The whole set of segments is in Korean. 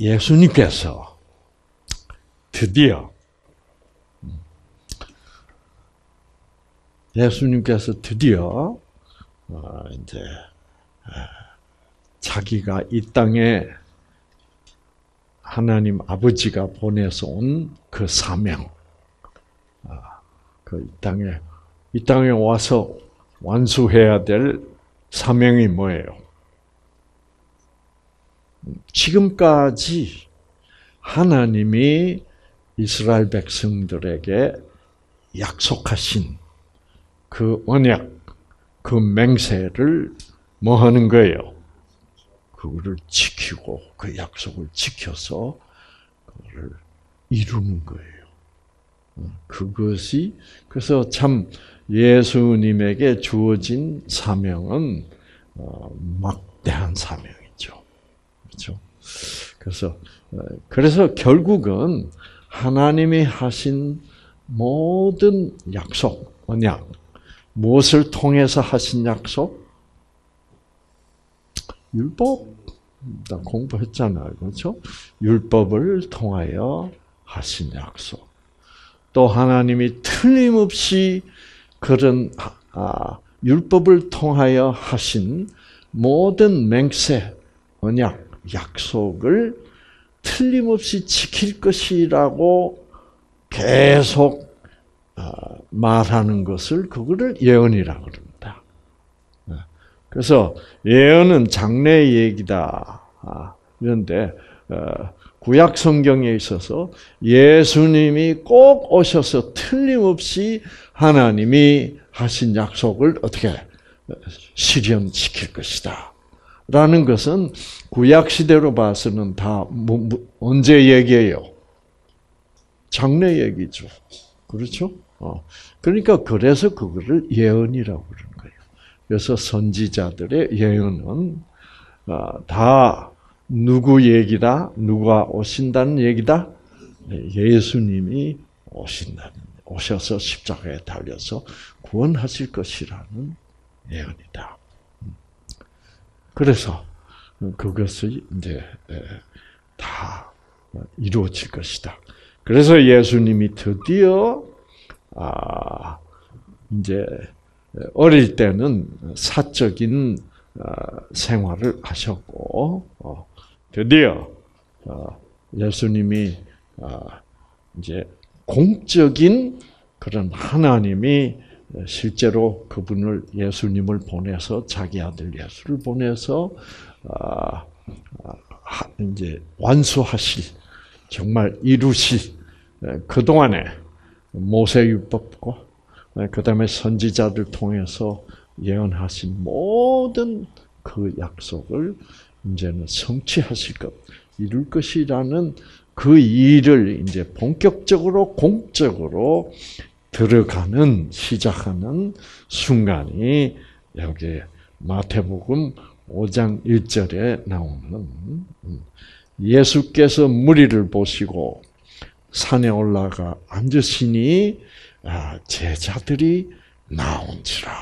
예수님께서 드디어 예수님께서 드디어 어, 이제 자기가 이 땅에 하나님 아버지가 보내서 온 그 사명, 아, 그이 땅에 이 땅에 와서 완수해야 될 사명이 뭐예요? 지금까지 하나님이 이스라엘 백성들에게 약속하신 그 언약, 그 맹세를 뭐 하는 거예요? 그거를 지키고 그 약속을 지켜서 그거를 이루는 거예요. 그것이 그래서 참 예수님에게 주어진 사명은 어, 막대한 사명이죠. 그렇죠? 그래서 어, 그래서 결국은 하나님이 하신 모든 약속, 언약, 무엇을 통해서 하신 약속? 율법. 나 공부했잖아요. 그렇죠? 율법을 통하여 하신 약속. 또 하나님이 틀림없이 그런 아, 율법을 통하여 하신 모든 맹세, 언약, 약속을 틀림없이 지킬 것이라고 계속 아, 말하는 것을 그거를 예언이라 그럽니다. 그래서 예언은 장래 얘기다. 아, 이런데 어, 구약 성경에 있어서 예수님이 꼭 오셔서 틀림없이 하나님이 하신 약속을 어떻게 실현시킬 것이다. 라는 것은 구약 시대로 봐서는 다 뭐, 뭐, 언제 얘기예요? 장래 얘기죠. 그렇죠? 어. 그러니까 그래서 그거를 예언이라고 그러는 그래서 선지자들의 예언은 어, 다 누구 얘기다? 누가 오신다는 얘기다? 네, 예수님이 오신다는 오셔서 십자가에 달려서 구원하실 것이라는 예언이다. 그래서 그것이 이제 다 이루어질 것이다. 그래서 예수님이 드디어 아 이제 어릴 때는 사적인 어, 생활을 하셨고 어, 드디어 어, 예수님이 이제 공적인 그런 하나님이 실제로 그분을 예수님을 보내서 자기 아들 예수를 보내서 이제 완수하실 정말 이루실 그 동안에 모세율법과 네, 그 다음에 선지자들 통해서 예언하신 모든 그 약속을 이제는 성취하실 것, 이룰 것이라는 그 일을 이제 본격적으로 공적으로 들어가는 시작하는 순간이 여기 마태복음 5장 1절에 나오는 음, 예수께서 무리를 보시고 산에 올라가 앉으시니 아, 제자들이 나온지라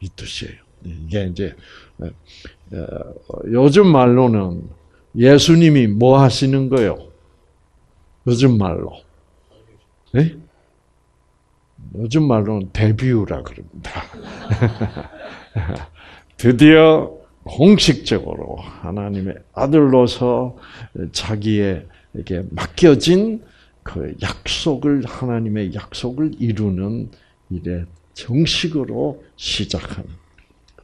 이 뜻이에요. 이게 이제 요즘 말로는 예수님이 뭐 하시는 거요? 요즘 말로. 네? 요즘 말로는 데뷔라 그럽니다. 드디어 공식적으로 하나님의 아들로서 자기에게 맡겨진 그 약속을 하나님의 약속을 이루는 일에 정식으로 시작하는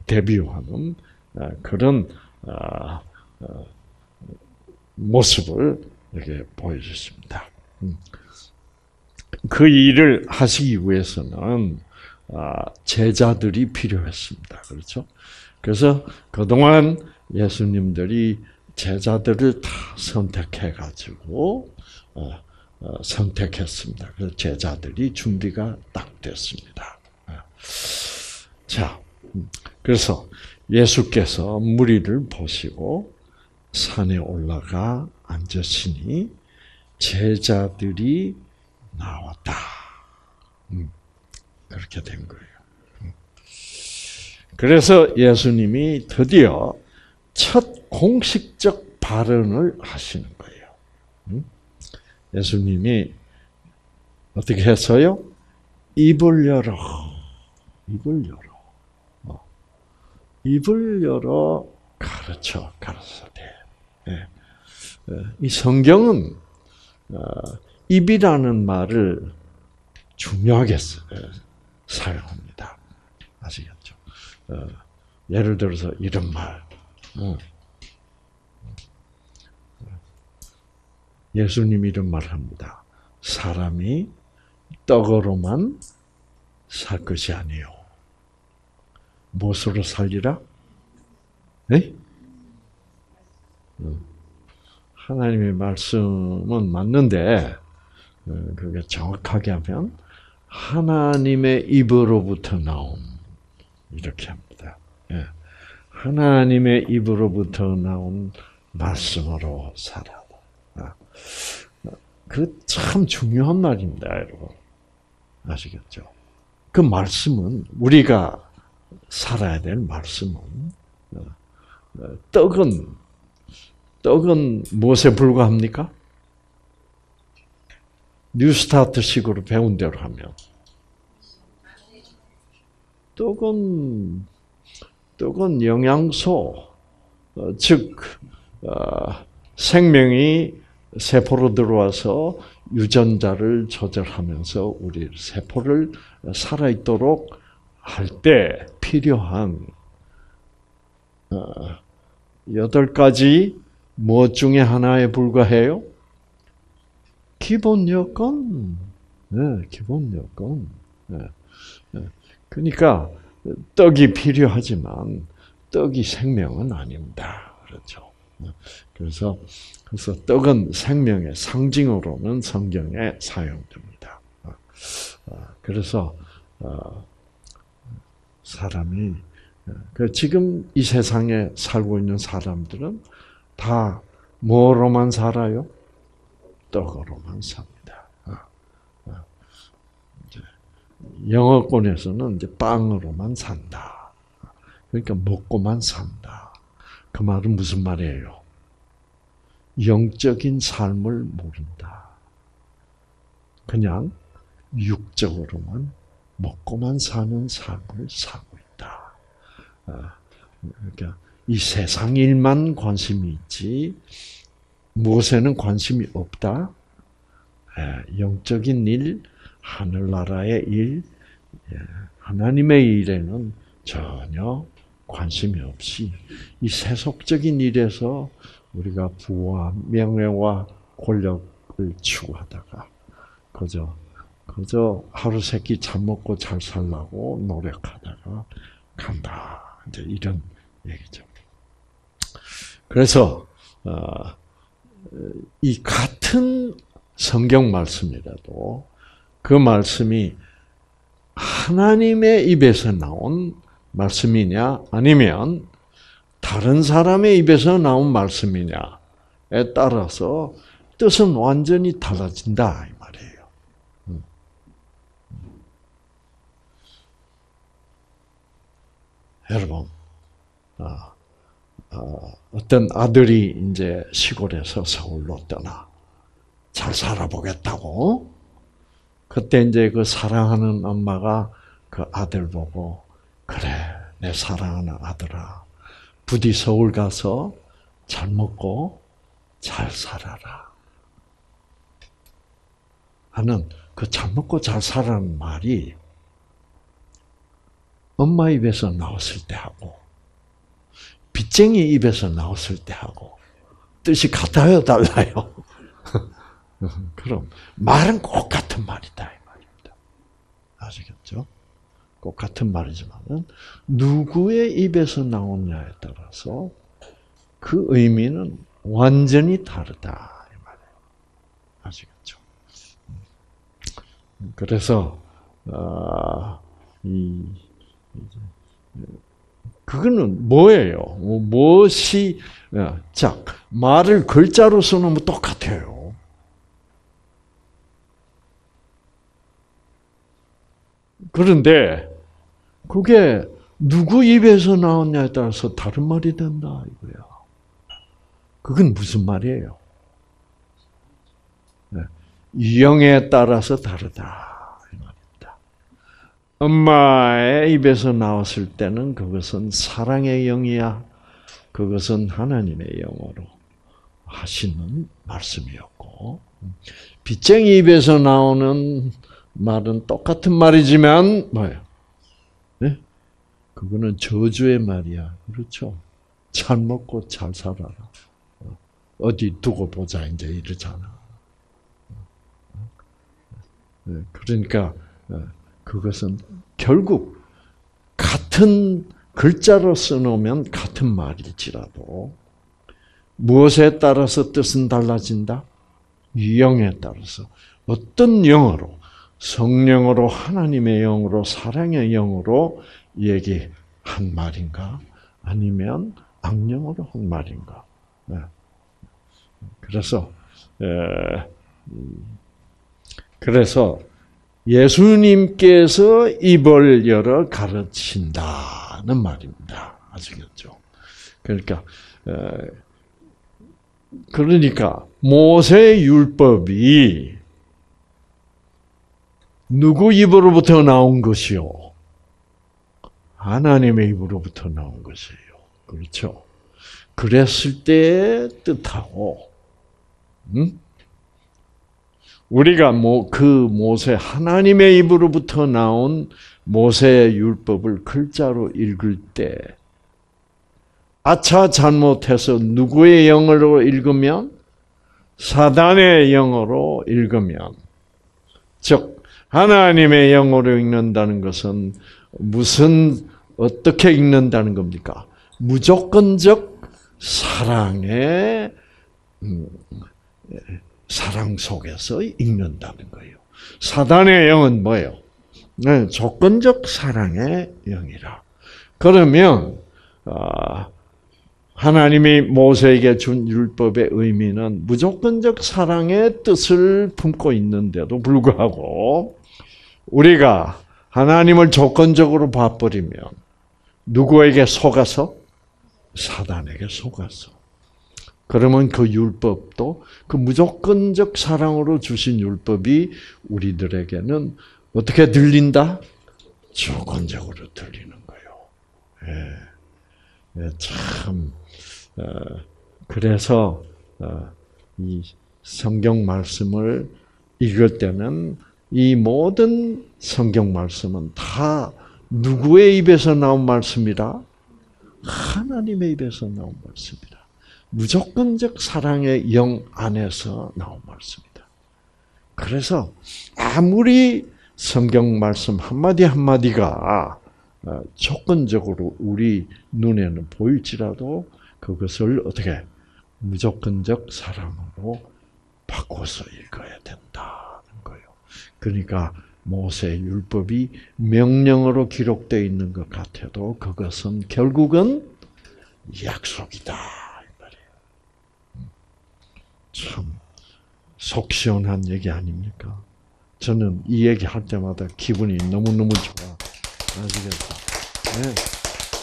데뷔하는 아, 그런 아, 어, 모습을 이렇게 보여줬습니다. 음. 그 일을 하시기 위해서는 아, 제자들이 필요했습니다. 그렇죠? 그래서 그동안 예수님들이 제자들을 다 선택해 가지고 어, 어, 선택했습니다. 그래서 제자들이 준비가 딱 됐습니다. 어. 자, 음, 그래서 예수께서 무리를 보시고 산에 올라가 앉으시니 제자들이 나왔다. 음, 그렇게 된 거예요. 음. 그래서 예수님이 드디어 첫 공식적 발언을 하시는 거예요. 예수님이 어떻게 했어요? 입을 열어. 입을 열어. 어. 입을 열어 가르쳐, 가르쳐대. 예. 예. 이 성경은 어, 입이라는 말을 중요하게 사용합니다. 아시겠죠? 어, 예를 들어서 이런 말. 어. 예수님 이런 말 합니다. 사람이 떡으로만 살 것이 아니요. 무엇으로 살리라? 네? 하나님의 말씀은 맞는데 그게 정확하게 하면 하나님의 입으로부터 나온 이렇게 합니다. 예. 하나님의 입으로부터 나온 말씀으로 살아. 아. 그 참 중요한 말입니다, 여러분. 아시겠죠? 그 말씀은 우리가 살아야 될 말씀은 어, 어, 떡은 떡은 무엇에 불과합니까? 뉴스타트식으로 배운 대로 하면 떡은 떡은 영양소 어, 즉 생명이 세포로 들어와서 유전자를 조절하면서 우리 세포를 살아있도록 할 때 필요한 어, 여덟 가지 무엇 중에 하나에 불과해요? 기본 여건. 네, 기본 여건. 네, 네. 그러니까 떡이 필요하지만 떡이 생명은 아닙니다. 그렇죠. 그래서 그래서 떡은 생명의 상징으로는 성경에 사용됩니다. 어, 어, 그래서 어, 사람이 그 지금 이 세상에 살고 있는 사람들은 다 뭐로만 살아요? 떡으로만 삽니다. 영어권에서는 이제 빵으로만 산다. 그러니까 먹고만 산다. 그 말은 무슨 말이에요? 영적인 삶을 모른다. 그냥 육적으로만 먹고만 사는 삶을 살고 있다. 아, 그러니까 이 세상 일만 관심이 있지 무엇에는 관심이 없다. 예, 영적인 일, 하늘나라의 일, 예, 하나님의 일에는 전혀 관심이 없이 이 세속적인 일에서 우리가 부와 명예와 권력을 추구하다가 그저 그저 하루 세끼 잘 먹고 잘 살라고 노력하다가 간다. 이제 이런 얘기죠. 그래서 어, 이 같은 성경 말씀이라도 그 말씀이 하나님의 입에서 나온 말씀이냐 아니면 다른 사람의 입에서 나온 말씀이냐에 따라서 뜻은 완전히 달라진다 이 말이에요. 음. 여러분, 아, 아, 어떤 아들이 이제 시골에서 서울로 떠나 잘 살아보겠다고. 그때 이제 그 사랑하는 엄마가 그 아들 보고 그래 내 사랑하는 아들아 부디 서울 가서 잘 먹고 잘 살아라. 하는 그 잘 먹고 잘 살아라는 말이 엄마 입에서 나왔을 때 하고 빚쟁이 입에서 나왔을 때 하고 뜻이 같아요, 달라요? 그럼 말은 꼭 같은 말이다 이 말입니다. 아시겠죠? 꼭 같은 말이지만은 누구의 입에서 나오냐에 따라서 그 의미는 완전히 다르다 이 말이에요. 아시겠죠? 그래서 아, 이 그거는 뭐예요? 뭐, 무엇이 자 말을 글자로 써놓으면 똑같아요. 그런데 그게 누구 입에서 나왔냐에 따라서 다른 말이 된다 이거야. 그건 무슨 말이에요? 네. 유형에 따라서 다르다. 엄마의 입에서 나왔을 때는 그것은 사랑의 영이야. 그것은 하나님의 영어로 하시는 말씀이었고, 빚쟁이 입에서 나오는 말은 똑같은 말이지만, 뭐예요? 네? 그거는 저주의 말이야. 그렇죠? 잘 먹고 잘 살아라. 어디 두고 보자, 이제 이러잖아. 네, 그러니까, 어, 그것은 결국 같은 글자로 써놓으면 같은 말일지라도 무엇에 따라서 뜻은 달라진다? 유형에 따라서 어떤 영어로 성령으로 하나님의 영으로 사랑의 영으로 얘기한 말인가 아니면 악령으로 한 말인가 네. 그래서 그래서 예수님께서 입을 열어 가르친다는 말입니다. 아시겠죠? 그러니까 그러니까 모세 율법이 누구 입으로부터 나온 것이요? 하나님의 입으로부터 나온 것이에요. 그렇죠? 그랬을 때의 뜻하고, 음? 우리가 뭐, 그 모세, 하나님의 입으로부터 나온 모세의 율법을 글자로 읽을 때, 아차 잘못해서 누구의 영어로 읽으면? 사단의 영어로 읽으면, 즉, 하나님의 영어로 읽는다는 것은 무슨, 어떻게 읽는다는 겁니까? 무조건적 사랑의, 음, 사랑 속에서 읽는다는 거예요. 사단의 영은 뭐예요? 네, 조건적 사랑의 영이라. 그러면 어, 하나님이 모세에게 준 율법의 의미는 무조건적 사랑의 뜻을 품고 있는데도 불구하고 우리가 하나님을 조건적으로 봐버리면 누구에게 속아서? 사단에게 속아서. 그러면 그 율법도 그 무조건적 사랑으로 주신 율법이 우리들에게는 어떻게 들린다? 조건적으로 들리는 거예요. 예. 예, 참 어, 그래서 어, 이 성경 말씀을 읽을 때는 이 모든 성경 말씀은 다 누구의 입에서 나온 말씀이라? 하나님의 입에서 나온 말씀이다. 무조건적 사랑의 영 안에서 나온 말씀이다. 그래서 아무리 성경 말씀 한마디 한마디가 어, 조건적으로 우리 눈에는 보일지라도 그것을 어떻게 무조건적 사랑으로 바꿔서 읽어야 된다는 거예요. 그러니까 모세 율법이 명령으로 기록되어 있는 것 같아도 그것은 결국은 약속이다. 참 속 시원한 얘기 아닙니까? 저는 이 얘기 할 때마다 기분이 너무너무 좋아. 아시겠죠? 네. 음,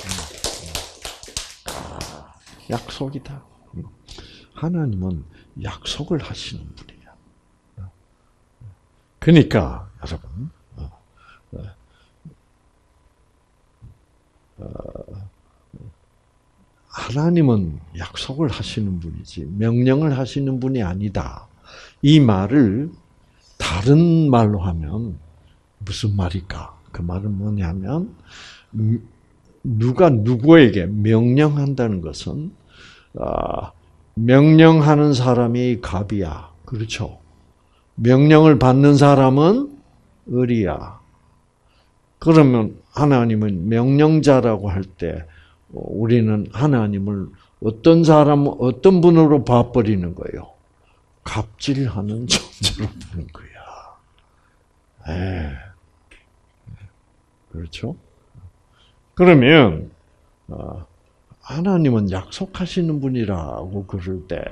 음. 아, 약속이다. 음. 하나님은 약속을 하시는 분이야. 그러니까 여러분 어, 어, 어, 하나님은 약속을 하시는 분이지 명령을 하시는 분이 아니다. 이 말을 다른 말로 하면 무슨 말일까? 그 말은 뭐냐면 누가 누구에게 명령한다는 것은 아, 명령하는 사람이 갑이야. 그렇죠? 명령을 받는 사람은 을이야. 그러면 하나님은 명령자라고 할때 어, 우리는 하나님을 어떤 사람, 어떤 분으로 봐버리는 거예요? 갑질하는 존재로 보는 거야. 에. 그렇죠? 그러면, 어, 하나님은 약속하시는 분이라고 그럴 때,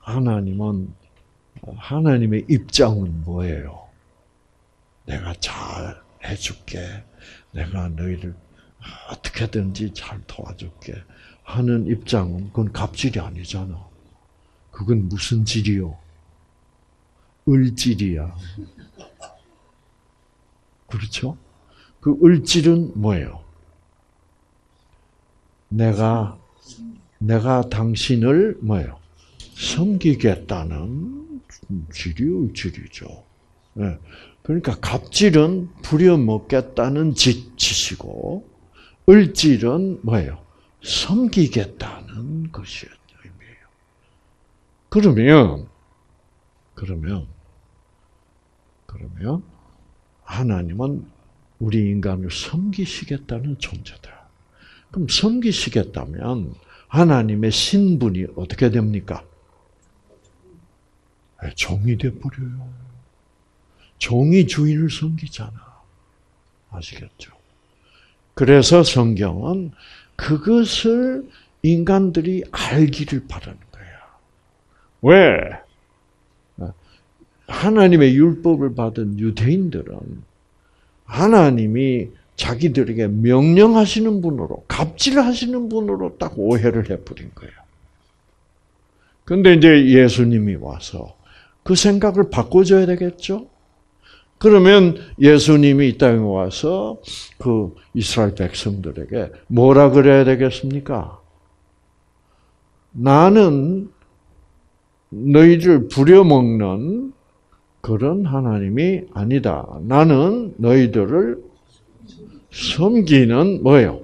하나님은, 하나님의 입장은 뭐예요? 내가 잘 해줄게. 내가 너희를 어떻게든지 잘 도와줄게. 하는 입장은 그건 갑질이 아니잖아. 그건 무슨 질이요? 을질이야. 그렇죠? 그 을질은 뭐예요? 내가 내가 당신을 뭐예요? 섬기겠다는 질이 을질이죠. 네. 그러니까 갑질은 부려먹겠다는 짓, 짓이고 을질은 뭐예요? 섬기겠다는 것이에요. 그러면 그러면 그러면 하나님은 우리 인간을 섬기시겠다는 존재다. 그럼 섬기시겠다면 하나님의 신분이 어떻게 됩니까? 네, 종이 돼버려요. 종이 주인을 섬기잖아. 아시겠죠? 그래서 성경은 그것을 인간들이 알기를 바라는 거야. 왜? 하나님의 율법을 받은 유대인들은 하나님이 자기들에게 명령하시는 분으로, 갑질하시는 분으로 딱 오해를 해버린 거예요. 근데 이제 예수님이 와서 그 생각을 바꿔줘야 되겠죠? 그러면 예수님이 이 땅에 와서 그 이스라엘 백성들에게 뭐라 그래야 되겠습니까? 나는 너희를 부려먹는 그런 하나님이 아니다. 나는 너희들을 섬기는 뭐예요?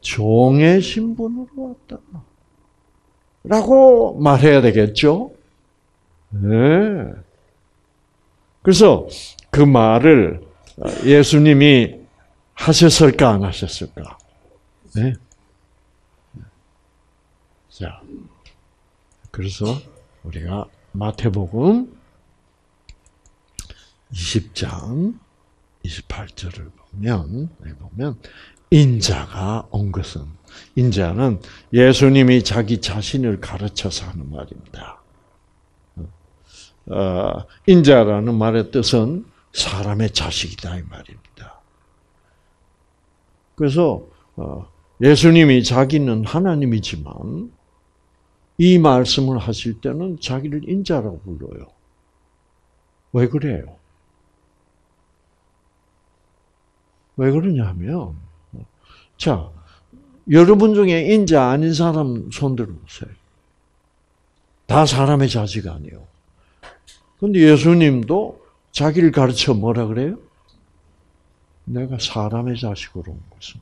종의 신분으로 왔다. 라고 말해야 되겠죠? 네. 그래서 그 말을 예수님이 하셨을까 안 하셨을까? 네. 자, 그래서 우리가 마태복음 20장 28절을 보면 보면 인자가 온 것은 인자는 예수님이 자기 자신을 가르쳐서 하는 말입니다. 어, 인자라는 말의 뜻은 사람의 자식이다 이 말입니다. 그래서 어, 예수님이 자기는 하나님이지만 이 말씀을 하실 때는 자기를 인자라고 불러요. 왜 그래요? 왜 그러냐면, 자, 여러분 중에 인자 아닌 사람 손 들어보세요. 다 사람의 자식 아니에요. 근데 예수님도 자기를 가르쳐 뭐라 그래요? 내가 사람의 자식으로 온 것은.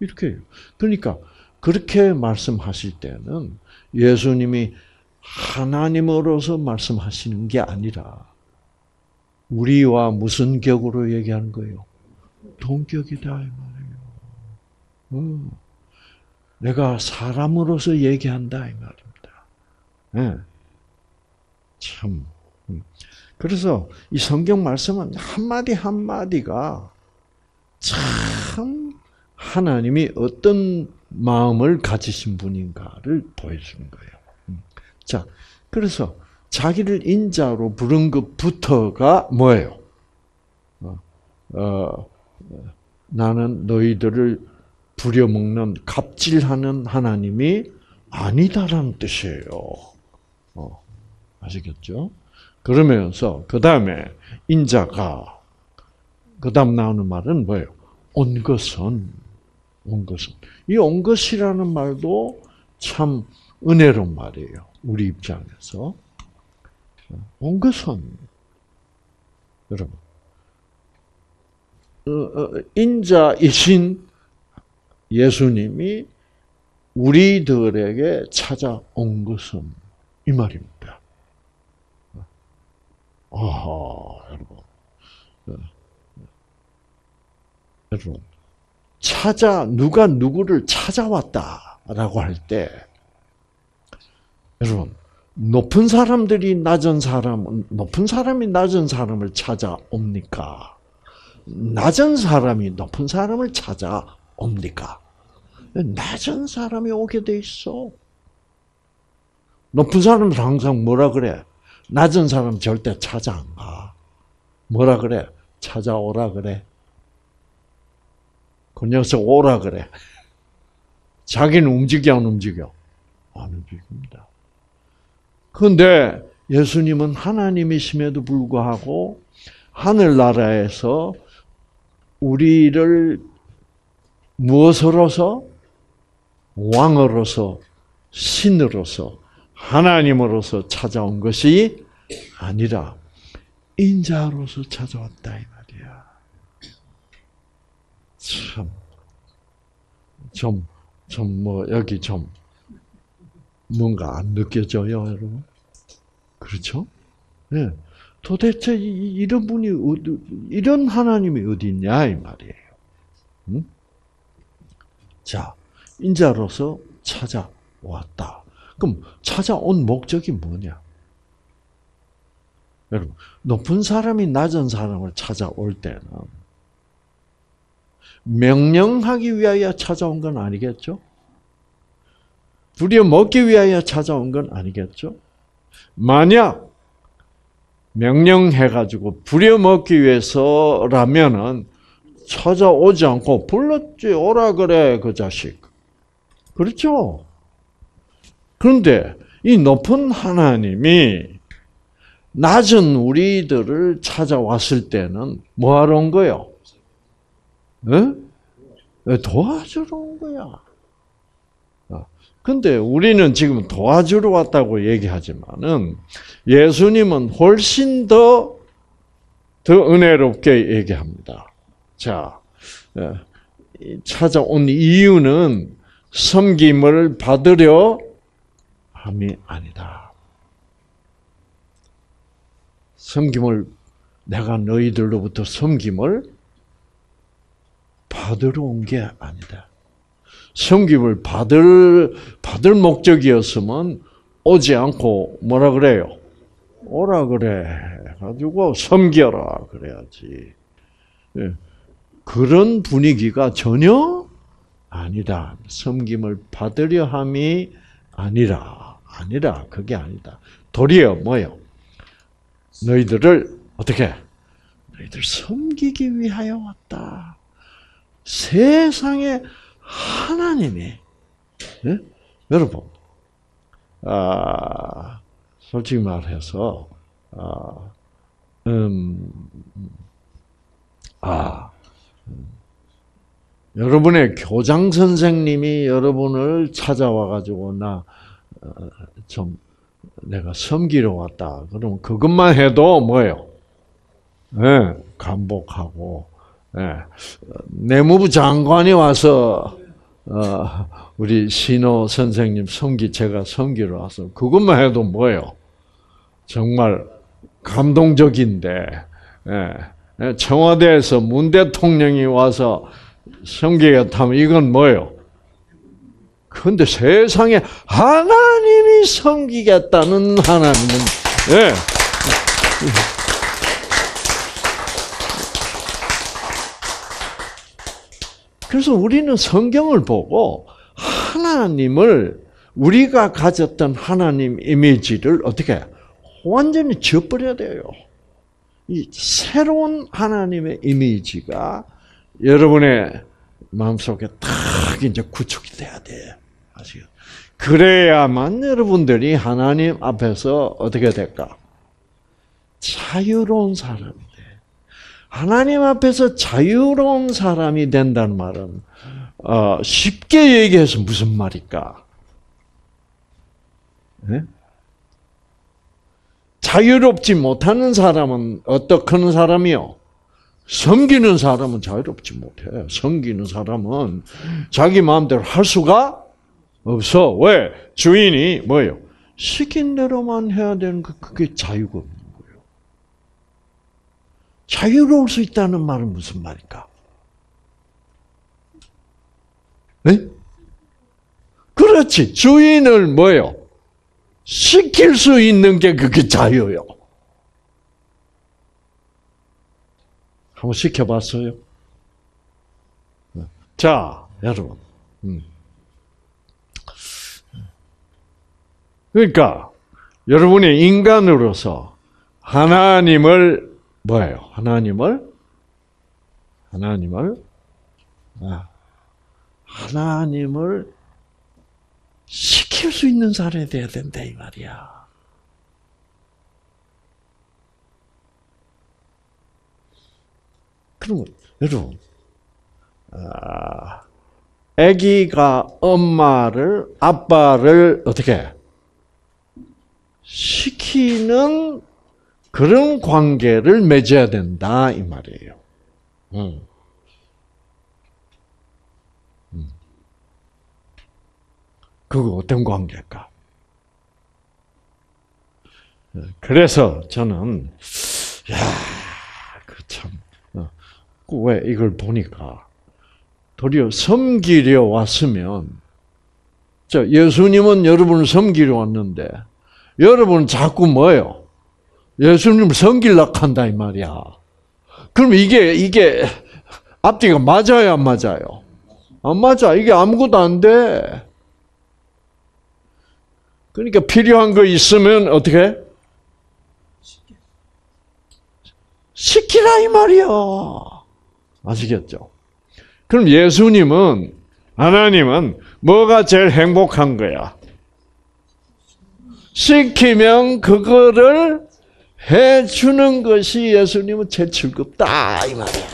이렇게 해요. 그러니까 그렇게 말씀하실 때는 예수님이 하나님으로서 말씀하시는 게 아니라 우리와 무슨 격으로 얘기하는 거예요? 동격이다 이 말이에요. 음. 내가 사람으로서 얘기한다 이 말입니다. 네. 참 그래서 이 성경 말씀은 한마디 한마디가 참 하나님이 어떤 마음을 가지신 분인가를 보여주는 거예요. 음. 자, 그래서 자기를 인자로 부른 것부터가 뭐예요? 어, 어, 나는 너희들을 부려먹는 갑질하는 하나님이 아니다라는 뜻이에요. 어, 아시겠죠? 그러면서 그 다음에 인자가 그 다음 나오는 말은 뭐예요? 온 것은 온 것은 이 온 것이라는 말도 참 은혜로운 말이에요. 우리 입장에서 온 것은 여러분 어, 어, 인자이신 예수님이 우리들에게 찾아온 것은 이 말입니다. 아, 여러분. 네. 여러분. 찾아, 누가 누구를 찾아왔다라고 할 때, 여러분, 높은 사람들이 낮은 사람, 높은 사람이 낮은 사람을 찾아옵니까? 낮은 사람이 높은 사람을 찾아옵니까? 낮은 사람이 오게 돼 있어. 높은 사람은 항상 뭐라 그래? 낮은 사람 절대 찾아 안 가. 뭐라 그래? 찾아오라 그래. 그 녀석 오라 그래. 자기는 움직여 안 움직여? 안 움직입니다. 그런데 예수님은 하나님이심에도 불구하고 하늘나라에서 우리를 무엇으로서 왕으로서 신으로서 하나님으로서 찾아온 것이 아니라 인자로서 찾아왔다 이 말이야. 참, 좀, 좀 뭐 여기 좀 뭔가 안 느껴져요, 여러분? 그렇죠? 네. 도대체 이런 분이 이런 하나님이 어디 있냐 이 말이에요. 응? 자, 인자로서 찾아왔다. 그럼 찾아온 목적이 뭐냐? 여러분, 높은 사람이 낮은 사람을 찾아올 때는 명령하기 위하여 찾아온 건 아니겠죠? 부려 먹기 위하여 찾아온 건 아니겠죠? 만약 명령해가지고 부려먹기 위해서라면은 찾아오지 않고 불렀지 오라 그래 그 자식. 그렇죠? 그런데 이 높은 하나님이 낮은 우리들을 찾아왔을 때는 뭐하러 온 거요? 네? 도와주러 온 거야. 근데 우리는 지금 도와주러 왔다고 얘기하지만은 예수님은 훨씬 더, 더 은혜롭게 얘기합니다. 자, 예, 찾아온 이유는 섬김을 받으려 함이 아니다. 섬김을 내가 너희들로부터 섬김을 받으러 온 게 아니다. 섬김을 받을 받을 목적이었으면 오지 않고 뭐라 그래요? 오라 그래 가지고 섬겨라 그래야지. 예. 그런 분위기가 전혀 아니다. 섬김을 받으려 함이 아니라 아니라 그게 아니다. 도리어 뭐요? 너희들을 어떻게? 너희들 섬기기 위하여 왔다. 세상에 하나님이 네? 여러분 아, 솔직히 말해서 아, 음, 아 음, 여러분의 교장 선생님이 여러분을 찾아와 가지고 나 좀 어, 내가 섬기러 왔다. 그러면 그것만 해도 뭐예요? 네, 감복하고 네. 내무부 장관이 와서 어, 우리 신호 선생님 성기 제가 성기로 와서 그것만 해도 뭐예요? 정말 감동적인데 예, 청와대에서 문 대통령이 와서 성기겠다면 이건 뭐예요? 그런데 세상에 하나님이 섬기겠다는 하나님은 예. 그래서 우리는 성경을 보고 하나님을 우리가 가졌던 하나님 이미지를 어떻게 완전히 지워버려야 돼요. 이 새로운 하나님의 이미지가 여러분의 마음속에 딱 이제 구축이 돼야 돼. 아시죠? 그래야만 여러분들이 하나님 앞에서 어떻게 될까? 자유로운 사람이 하나님 앞에서 자유로운 사람이 된다는 말은 어, 쉽게 얘기해서 무슨 말일까? 네? 자유롭지 못하는 사람은 어떻게 사람이요? 섬기는 사람은 자유롭지 못해. 섬기는 사람은 자기 마음대로 할 수가 없어. 왜? 주인이 뭐예요? 시킨 대로만 해야 되는 그 그게 자유가 자유로울 수 있다는 말은 무슨 말일까? 네? 그렇지. 주인을 뭐요? 시킬 수 있는 게 그게 자유요. 한번 시켜봤어요? 자, 여러분. 음. 그러니까, 여러분이 인간으로서 하나님을 뭐예요? 하나님을 하나님을 아, 하나님을 시킬 수 있는 사람이 돼야 된다 이 말이야. 그러면 여러분, 아, 아기가 엄마를 아빠를 어떻게 시키는 그런 관계를 맺어야 된다 이 말이에요. 음. 음. 그거 어떤 관계일까? 그래서 저는 야, 그 참, 어, 왜 이걸 보니까 도리어 섬기려 왔으면, 자 예수님은 여러분을 섬기려 왔는데 여러분은 자꾸 뭐예요? 예수님을 섬기려 한다 이 말이야. 그럼 이게 이게 앞뒤가 맞아요, 안 맞아요? 안 맞아. 이게 아무것도 안 돼. 그러니까 필요한 거 있으면 어떻게? 시키라 이 말이야. 아시겠죠? 그럼 예수님은 하나님은 뭐가 제일 행복한 거야? 시키면 그거를 해 주는 것이 예수님은 제일 즐겁다 이 말이야.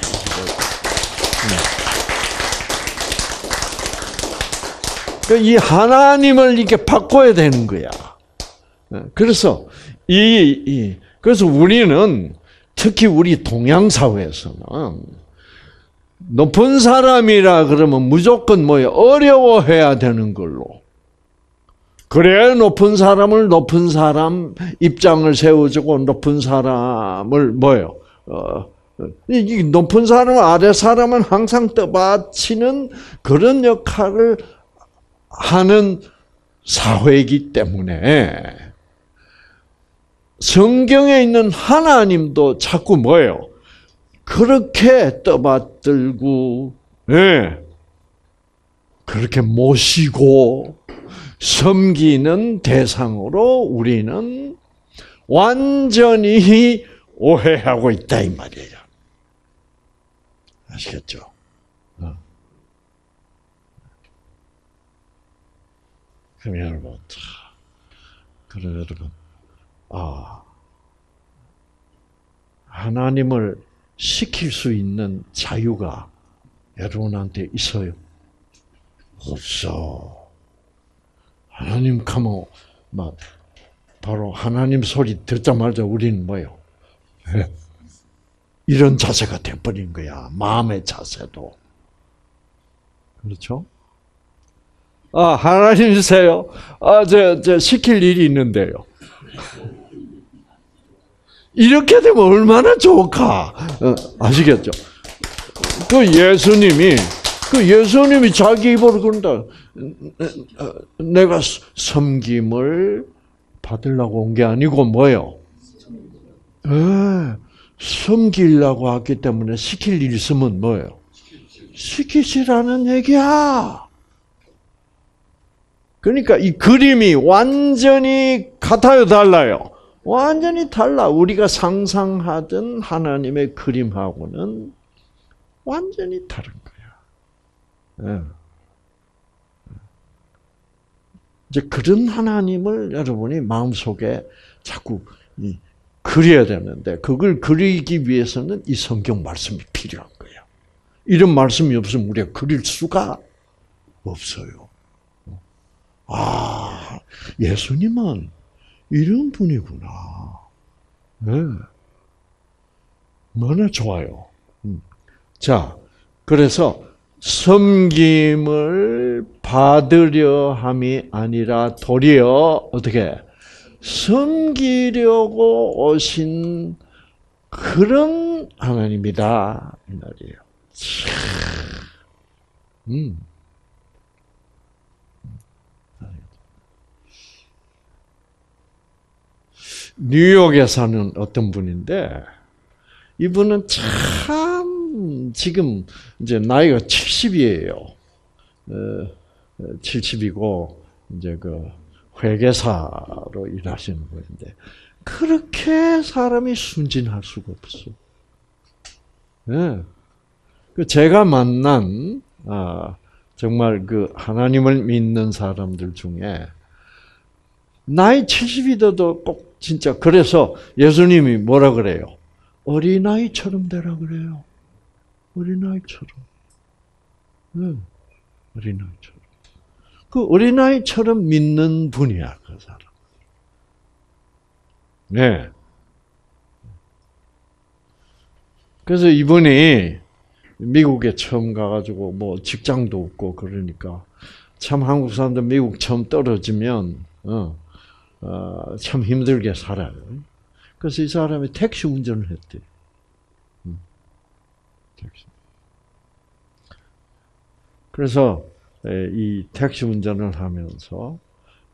그러니까 이 하나님을 이렇게 바꿔야 되는 거야. 그래서 이, 이 그래서 우리는 특히 우리 동양 사회에서는 높은 사람이라 그러면 무조건 뭐예 어려워해야 되는 걸로. 그래야 높은 사람을 높은 사람 입장을 세워주고 높은 사람을 뭐요? 어, 이 높은 사람 아래 사람은 항상 떠받치는 그런 역할을 하는 사회이기 때문에 성경에 있는 하나님도 자꾸 뭐예요? 그렇게 떠받들고, 예. 그렇게 모시고, 섬기는 대상으로 우리는 완전히 오해하고 있다, 이 말이에요. 아시겠죠? 어. 그럼 여러분, 그럼 여러분, 아, 하나님을 시킬 수 있는 자유가 여러분한테 있어요? 없어. 하나님 가면 막 바로 하나님 소리 듣자마자 우리는 뭐요? 예. 이런 자세가 돼버린 거야. 마음의 자세도. 그렇죠? 아, 하나님이세요? 아, 저, 저, 시킬 일이 있는데요. 이렇게 되면 얼마나 좋을까? 어, 아시겠죠? 그 예수님이, 그 예수님이 자기 입으로 그런다. 내가 섬김을 받으려고 온 게 아니고 뭐요? 예, 섬기려고 하기 때문에 시킬 일 있으면 뭐예요? 시키시라는 얘기야. 그러니까 이 그림이 완전히 같아요, 달라요? 완전히 달라. 우리가 상상하던 하나님의 그림하고는 완전히 다른. 예. 이제 그런 하나님을 여러분이 마음속에 자꾸 그려야 되는데 그걸 그리기 위해서는 이 성경 말씀이 필요한 거예요. 이런 말씀이 없으면 우리가 그릴 수가 없어요. 아, 예수님은 이런 분이구나. 네. 너나 좋아요. 음. 자, 그래서 섬김을 받으려 함이 아니라 도리어 어떻게 섬기려고 오신 그런 하나님이다 이 말이에요. 음. 뉴욕에 사는 어떤 분인데 이분은 참 지금 이제 나이가 70이에요. 70이고 이제 그 회계사로 일하시는 분인데 그렇게 사람이 순진할 수가 없어. 네. 그 제가 만난 아, 정말 그 하나님을 믿는 사람들 중에 나이 70이더도 꼭 진짜 그래서 예수님이 뭐라 그래요? 어린아이처럼 되라 그래요. 어린아이처럼. 네, 어린아이처럼. 그 어린아이처럼 믿는 분이야, 그 사람. 네. 그래서 이분이 미국에 처음 가가지고 뭐 직장도 없고 그러니까 참 한국 사람들 미국 처음 떨어지면 어, 어, 참 힘들게 살아요. 그래서 이 사람이 택시 운전을 했대. 그래서 에, 이 택시 운전을 하면서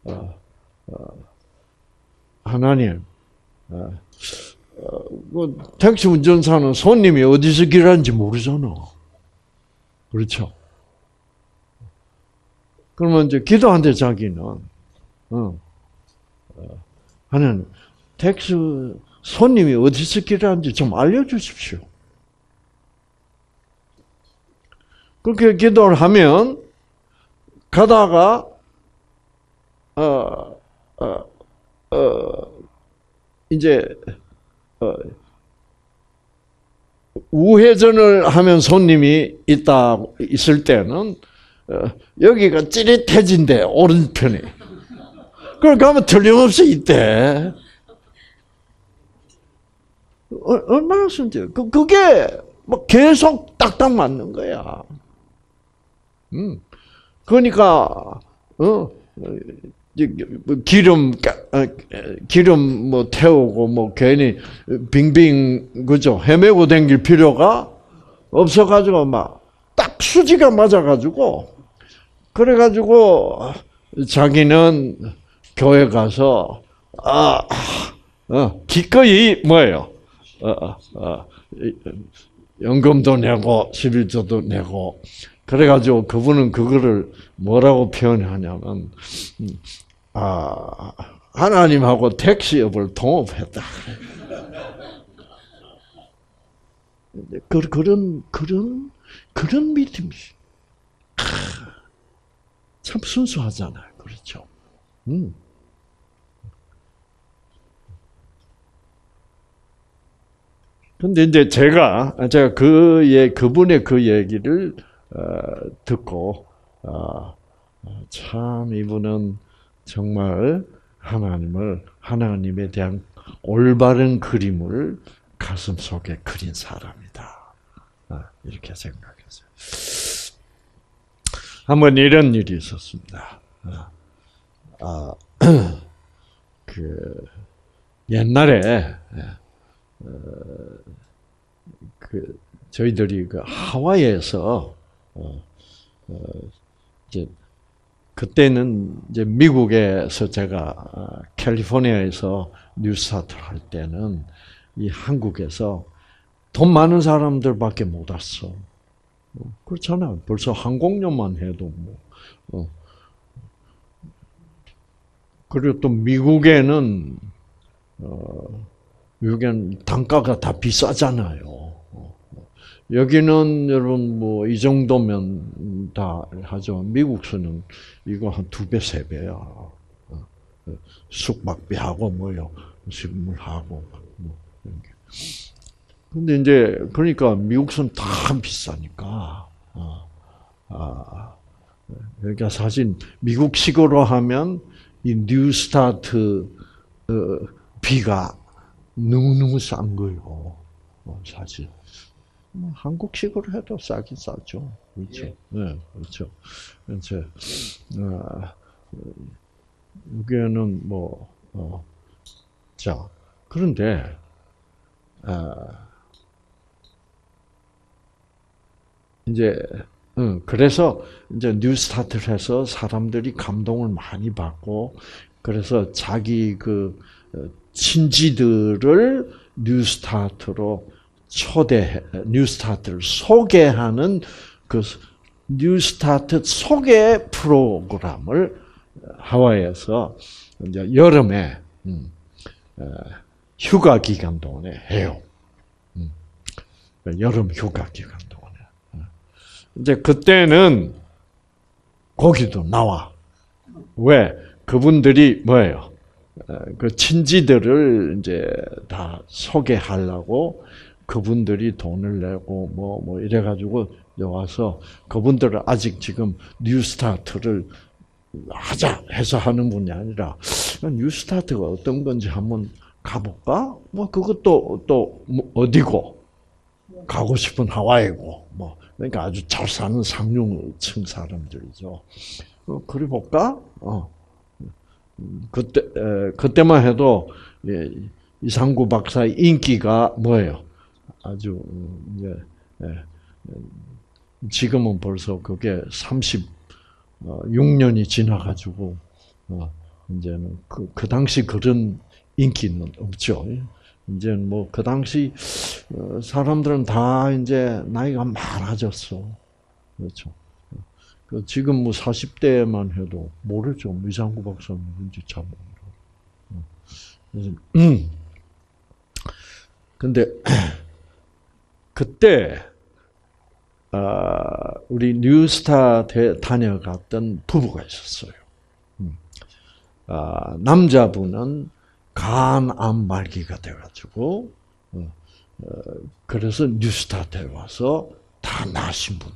어, 어, 하나님, 어, 어, 뭐 택시 운전사는 손님이 어디서 길하는지 모르잖아. 그렇죠? 그러면 이제 기도한대 자기는 하나님 택시 손님이 어디서 길하는지 좀 알려주십시오. 그렇게 기도를 하면 가다가 어, 어, 어, 이제 어, 우회전을 하면 손님이 있다 있을 때는 어, 여기가 찌릿해진대 오른편이. 그걸 가면 틀림없이 있대. 어, 얼마나 순지 그 그게 뭐 계속 딱딱 맞는 거야. 음. 그러니까 어뭐 기름 어, 기름 뭐 태우고 뭐 괜히 빙빙 그죠 헤매고 댕길 필요가 없어 가지고 막 딱 수지가 맞아 가지고 그래 가지고 자기는 교회 가서 아 어, 기꺼이 뭐예요? 어, 어, 어, 연금도 내고 11조도 내고 그래가지고 그분은 그거를 뭐라고 표현하냐면 아 하나님하고 택시업을 동업했다. 그, 그런 그런 그런 믿음이 참 순수하잖아요, 그렇죠? 음. 근데 이제 제가 제가 그의 그분의 그 얘기를 어, 듣고 어, 참 이분은 정말 하나님을 하나님에 대한 올바른 그림을 가슴 속에 그린 사람이다. 어, 이렇게 생각했어요. 한번 이런 일이 있었습니다. 아, 그 옛날에 그 저희들이 그 하와이에서 어, 어, 이제 그때는 이제 미국에서 제가 어, 캘리포니아에서 뉴스타트를 할 때는 이 한국에서 돈 많은 사람들밖에 못 왔어. 그렇잖아. 벌써 항공료만 해도 뭐. 어. 그리고 또 미국에는 어, 미국엔 단가가 다 비싸잖아요. 여기는 여러분 뭐 이 정도면 다 하죠. 미국서는 이거 한 두 배, 세 배야. 어, 숙박비하고 뭐요, 식물하고 뭐. 근데 이제 그러니까 미국서는 다 비싸니까. 아, 아, 그러니까 사실 미국식으로 하면 이 뉴스타트 어, 비가 너무너무 싼 거예요. 어, 사실. 뭐 한국식으로 해도 싸긴 싸죠. 그렇죠. 예. 네, 그렇죠. 이제, 어, 여기에는 뭐, 어, 자, 그런데, 어, 이제, 응, 그래서 이제 뉴스타트를 해서 사람들이 감동을 많이 받고, 그래서 자기 그 친지들을 뉴스타트로 초대 뉴스타트를 소개하는 그 뉴스타트 소개 프로그램을 하와이에서 이제 여름에 음, 휴가 기간 동안에 해요. 음, 여름 휴가 기간 동안에 이제 그때는 고기도 나와. 왜? 그분들이 뭐예요? 그 친지들을 이제 다 소개하려고 그분들이 돈을 내고 뭐뭐 이래 가지고 와서 그분들은 아직 지금 뉴스타트를 하자 해서 하는 분이 아니라 뉴스타트가 어떤 건지 한번 가볼까? 뭐 그것도 또뭐 어디고 가고 싶은 하와이고 뭐 그러니까 아주 잘 사는 상류층 사람들이죠. 어, 그래 볼까? 어. 그때 에, 그때만 해도 예, 이상구 박사의 인기가 뭐예요? 아주 음, 이제 예, 지금은 벌써 그게 36년이 어, 지나가지고 어, 이제는 그, 그 당시 그런 인기는 없죠. 이제 뭐 그 당시 어, 사람들은 다 이제 나이가 많아졌어. 그렇죠. 그 지금 뭐 40대만 해도 모르죠. 미상구 박사는 누군지 잘 모르고. 음. 근데 그때 아, 우리 뉴스타 다녀갔던 부부가 있었어요. 음. 아, 남자분은 간암 말기가 돼가지고 어, 어, 그래서 뉴스타트에 와서 다 나신 분.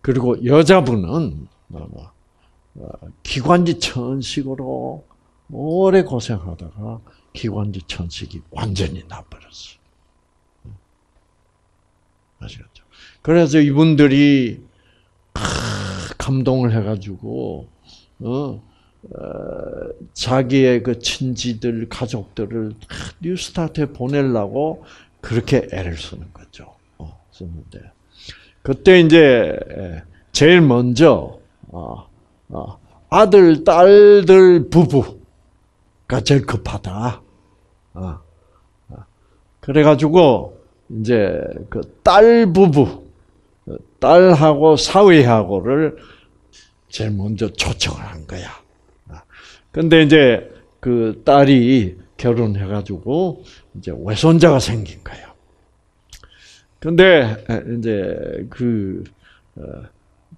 그리고 여자분은 어, 기관지 천식으로 오래 고생하다가 기관지 천식이 완전히 나버렸어. 아시겠죠? 그래서 이분들이 감동을 해가지고 어, 어, 자기의 그 친지들, 가족들을 뉴스타트에 보내려고 그렇게 애를 쓰는 거죠. 어, 쓰는데. 그때 이제, 제일 먼저, 어, 어, 아들, 딸들 부부가 제일 급하다. 어, 어. 그래가지고, 이제 그 딸 부부, 딸하고 사위하고를 제일 먼저 초청을 한 거야. 근데 이제 그 딸이 결혼해가지고 이제 외손자가 생긴 거예요. 근데 이제 그, 어,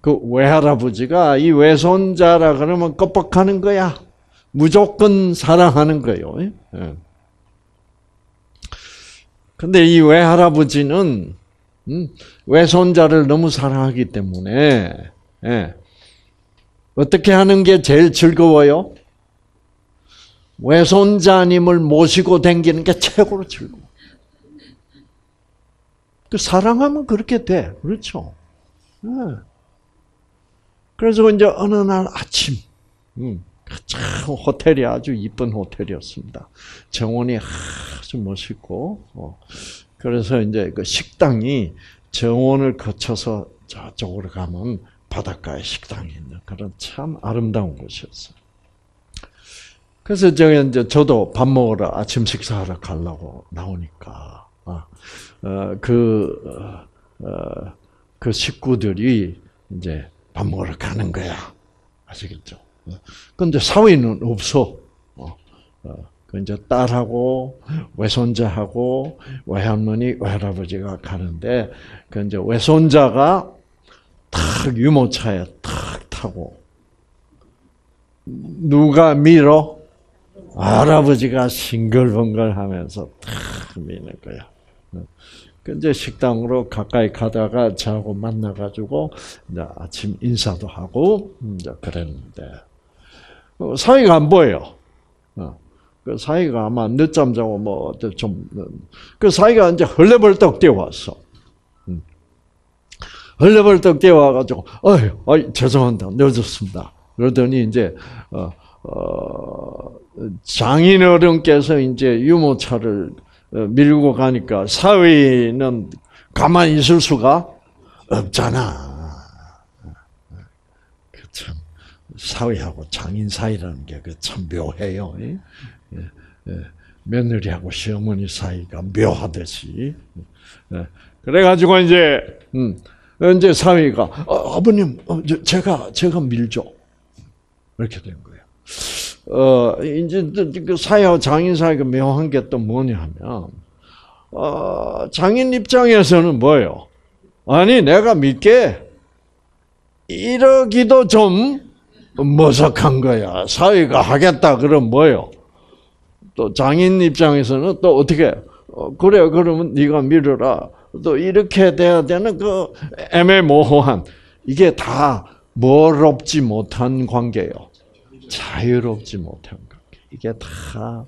그 외할아버지가 이 외손자라 그러면 껍벅하는 거야. 무조건 사랑하는 거예요. 예. 근데 이 외할아버지는 음, 외손자를 너무 사랑하기 때문에 예. 어떻게 하는 게 제일 즐거워요? 외손자님을 모시고 댕기는 게 최고로 즐거워. 그 사랑하면 그렇게 돼. 그렇죠. 네. 그래서 이제 어느 날 아침, 음, 참 호텔이 아주 이쁜 호텔이었습니다. 정원이 아주 멋있고, 어, 그래서 이제 그 식당이 정원을 거쳐서 저쪽으로 가면 바닷가에 식당이 있는 그런 참 아름다운 곳이었어요. 그래서 제가 이제 저도 밥 먹으러 아침 식사하러 가려고 나오니까 아, 어, 그, 어, 어, 그 식구들이 이제 밥 먹으러 가는 거야. 아시겠죠? 근데 사위는 없어. 그 이제 딸하고 외손자하고 외할머니, 외할아버지가 가는데 그 이제 외손자가 탁 유모차에 탁 타고 누가 밀어? 할아버지가 싱글벙글 하면서 탁 미는 거야. 근데 식당으로 가까이 가다가 저하고 만나가지고 이제 아침 인사도 하고 이제 그랬는데 어, 사이가 안 보여. 어, 그 사이가 아마 늦잠 자고 뭐 좀 그 사이가 이제 헐레벌떡 뛰어왔어. 음. 헐레벌떡 뛰어와가지고 어이, 어이 죄송합니다 늦었습니다. 그러더니 이제 어, 어, 장인어른께서 이제 유모차를 어, 밀고 가니까 사위는 가만히 있을 수가 없잖아. 그참 사위하고 장인 사이라는 게그참 묘해요. 예, 예. 며느리하고 시어머니 사이가 묘하듯이. 예. 그래가지고 이제 음, 이제 사위가 어, 아버님 어, 제가 제가 밀죠. 이렇게 된 거예요. 어, 이제 그 사회와 장인 사이가 묘한 게 또 뭐냐면, 어, 장인 입장에서는 뭐예요? 아니, 내가 믿게 이러기도 좀 머석한 거야. 사회가 하겠다 그럼 뭐요? 또 장인 입장에서는 또 어떻게? 어, 그래 그러면 네가 밀어라. 또 이렇게 돼야 되는 그 애매모호한 이게 다 멀없지 못한 관계요. 자유롭지 못한 관계. 이게 다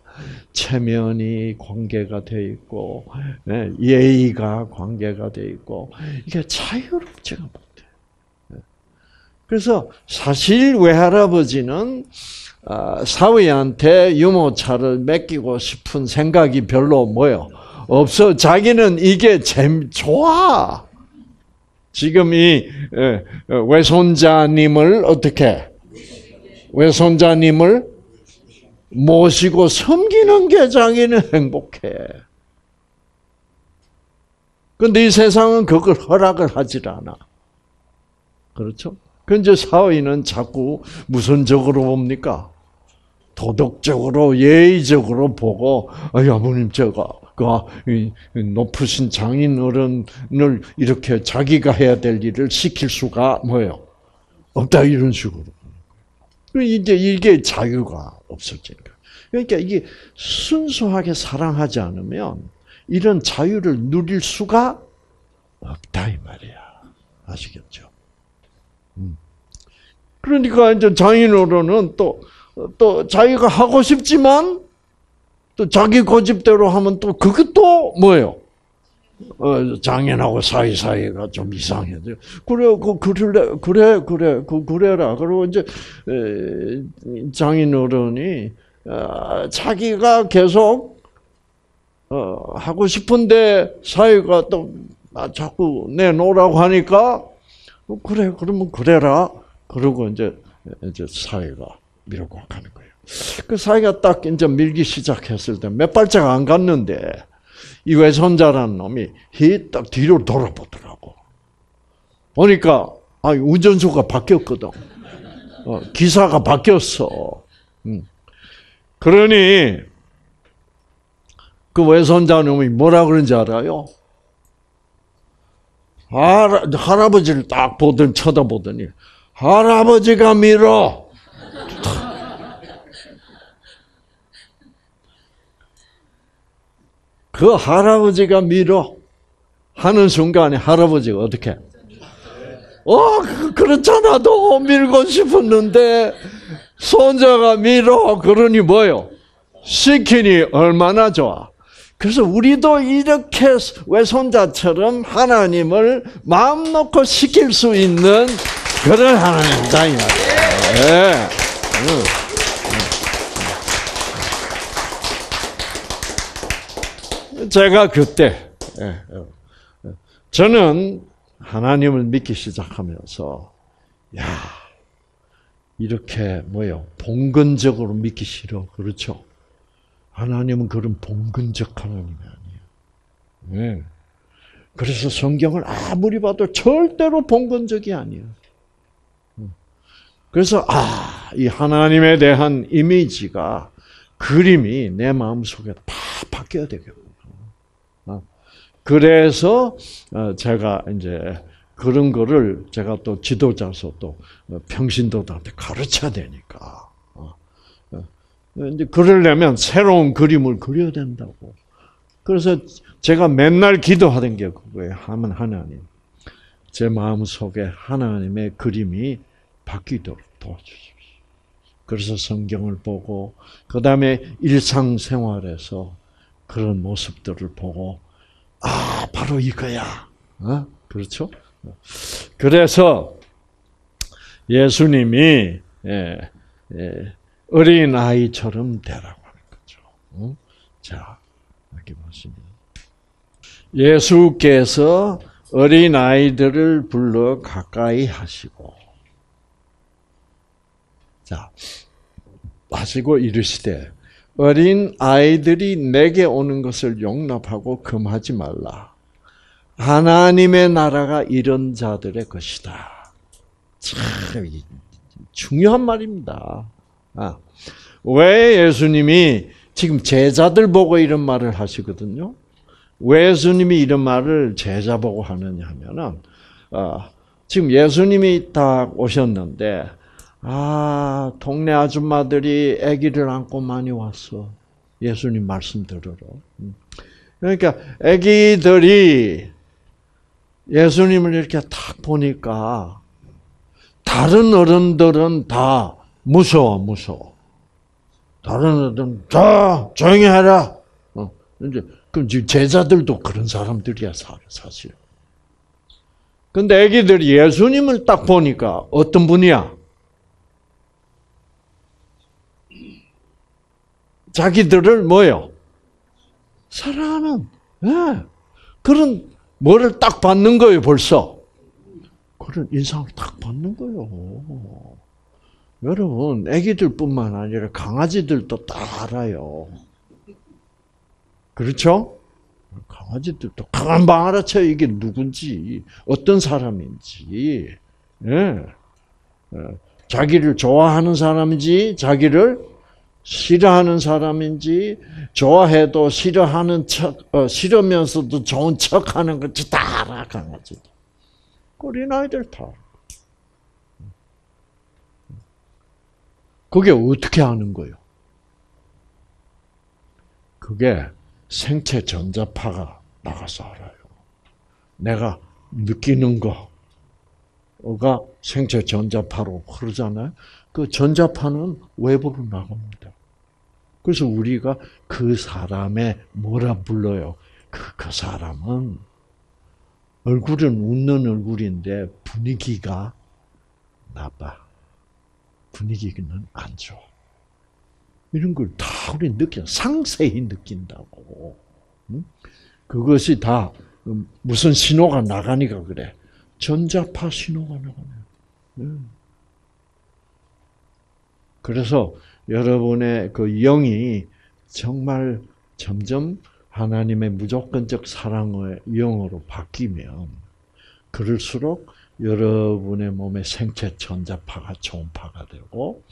체면이 관계가 돼 있고 예, 예의가 관계가 돼 있고 이게 자유롭지가 못해. 예. 그래서 사실 외할아버지는 아, 사위한테 유모차를 맡기고 싶은 생각이 별로 뭐요 없어. 자기는 이게 재 좋아. 지금 이 외손자님을 어떻게 외손자님을 모시고 섬기는 게 자기는 행복해. 근데 이 세상은 그걸 허락을 하질 않아. 그렇죠? 근데 사회는 자꾸 무슨 적으로 봅니까? 도덕적으로 예의적으로 보고 아이 아버님 제가 그 높으신 장인 어른을 이렇게 자기가 해야 될 일을 시킬 수가 뭐예요? 없다 이런 식으로. 이제 이게 자유가 거예요. 그러니까 이게 순수하게 사랑하지 않으면 이런 자유를 누릴 수가 없다 이 말이야. 아시겠죠? 음. 그러니까 이제 장인어른은 또, 또 자기가 하고 싶지만 또 자기 고집대로 하면 또 그것도 뭐예요? 어, 장인하고 사이사이가 좀 이상해요. 그래, 그, 그래, 그래, 그래, 그, 그래라. 그리고 이제, 에, 장인 어른이, 어, 자기가 계속, 어, 하고 싶은데 사이가 또, 아, 자꾸 내놓으라고 하니까, 어, 그래, 그러면 그래라. 그러고 이제, 이제 사이가 밀고 가는 거예요. 그 사이가 딱 이제 밀기 시작했을 때 몇 발짝 안 갔는데 이 외손자라는 놈이 딱 뒤로 돌아보더라고. 보니까 아 운전수가 바뀌었거든. 어, 기사가 바뀌었어. 음. 그러니 그 외손자 놈이 뭐라 그런지 알아요? 할아, 할아버지를 딱 보던 쳐다보더니 할아버지가 밀어. 그 할아버지가 밀어 하는 순간에 할아버지가 어떻게? 어, 그, 그렇잖아. 너 밀고 싶었는데 손자가 밀어. 그러니 뭐요? 시키니 얼마나 좋아. 그래서 우리도 이렇게 외손자처럼 하나님을 마음 놓고 시킬 수 있는 그런 하나님이다 이 말이에요. 네. 제가 그때 예, 예. 저는 하나님을 믿기 시작하면서 야 이렇게 뭐요 봉건적으로 믿기 싫어 그렇죠? 하나님은 그런 봉건적 하나님이 아니에요. 네. 그래서 성경을 아무리 봐도 절대로 봉건적이 아니에요. 음. 그래서 아, 이 하나님에 대한 이미지가 그림이 내 마음 속에 다 바뀌어야 되겠고. 그래서 어, 제가 이제 그런 거를 제가 또 지도자서 또 어, 평신도들한테 가르쳐야 되니까. 어, 이제 그러려면 새로운 그림을 그려야 된다고. 그래서 제가 맨날 기도하던 게 그거예요. 하면 하나님. 제 마음 속에 하나님의 그림이 바뀌도록 도와주십시오. 그래서 성경을 보고, 그 다음에 일상생활에서 그런 모습들을 보고, 아, 바로 이거야. 어? 그렇죠? 그래서 예수님이 예, 예, 어린 아이처럼 되라고 하는 거죠. 어? 자, 여기 보시면 예수께서 어린 아이들을 불러 가까이 하시고, 자, 하시고 이르시되 어린 아이들이 내게 오는 것을 용납하고 금하지 말라. 하나님의 나라가 이런 자들의 것이다. 참 중요한 말입니다. 아, 왜 예수님이 지금 제자들 보고 이런 말을 하시거든요? 왜 예수님이 이런 말을 제자 보고 하느냐 하면은, 어, 지금 예수님이 딱 오셨는데, 아, 동네 아줌마들이 아기를 안고 많이 왔어. 예수님 말씀 들으러. 음. 그러니까 아기들이 예수님을 이렇게 딱 보니까 다른 어른들은 다 무서워, 무서워. 다른 어른들은 자, 조용히 해라. 어, 이제 그럼 제자들도 그런 사람들이야, 사실. 근데 아기들이 예수님을 딱 보니까 어떤 분이야? 자기들을 뭐요? 사랑하는 네. 그런 뭐를 딱 받는 거예요, 벌써. 그런 인상을 딱 받는 거예요. 여러분, 아기들뿐만 아니라 강아지들도 다 알아요. 그렇죠? 강아지들도 금방 알아채 이게 누군지, 어떤 사람인지. 예. 자기를 좋아하는 사람인지, 자기를 싫어하는 사람인지 좋아해도 싫어하는 척, 어, 싫으면서도 좋은 척하는 것이 다 알아 강아지. 어린 아이들 다. 그게 어떻게 하는 거요? 그게 생체 전자파가 나가서 알아요. 내가 느끼는 거가 생체 전자파로 흐르잖아요. 그 전자파는 외부로 나갑니다. 그래서 우리가 그 사람의 뭐라 불러요? 그, 그 사람은 얼굴은 웃는 얼굴인데 분위기가 나빠. 분위기는 안 좋아. 이런 걸 다 우리 느껴, 상세히 느낀다고. 그것이 다 무슨 신호가 나가니까 그래. 전자파 신호가 나가네. 그래서 여러분의 그 영이 정말 점점 하나님의 무조건적 사랑의 영으로 바뀌면 그럴수록 여러분의 몸의 생체 전자파가 초음파가 되고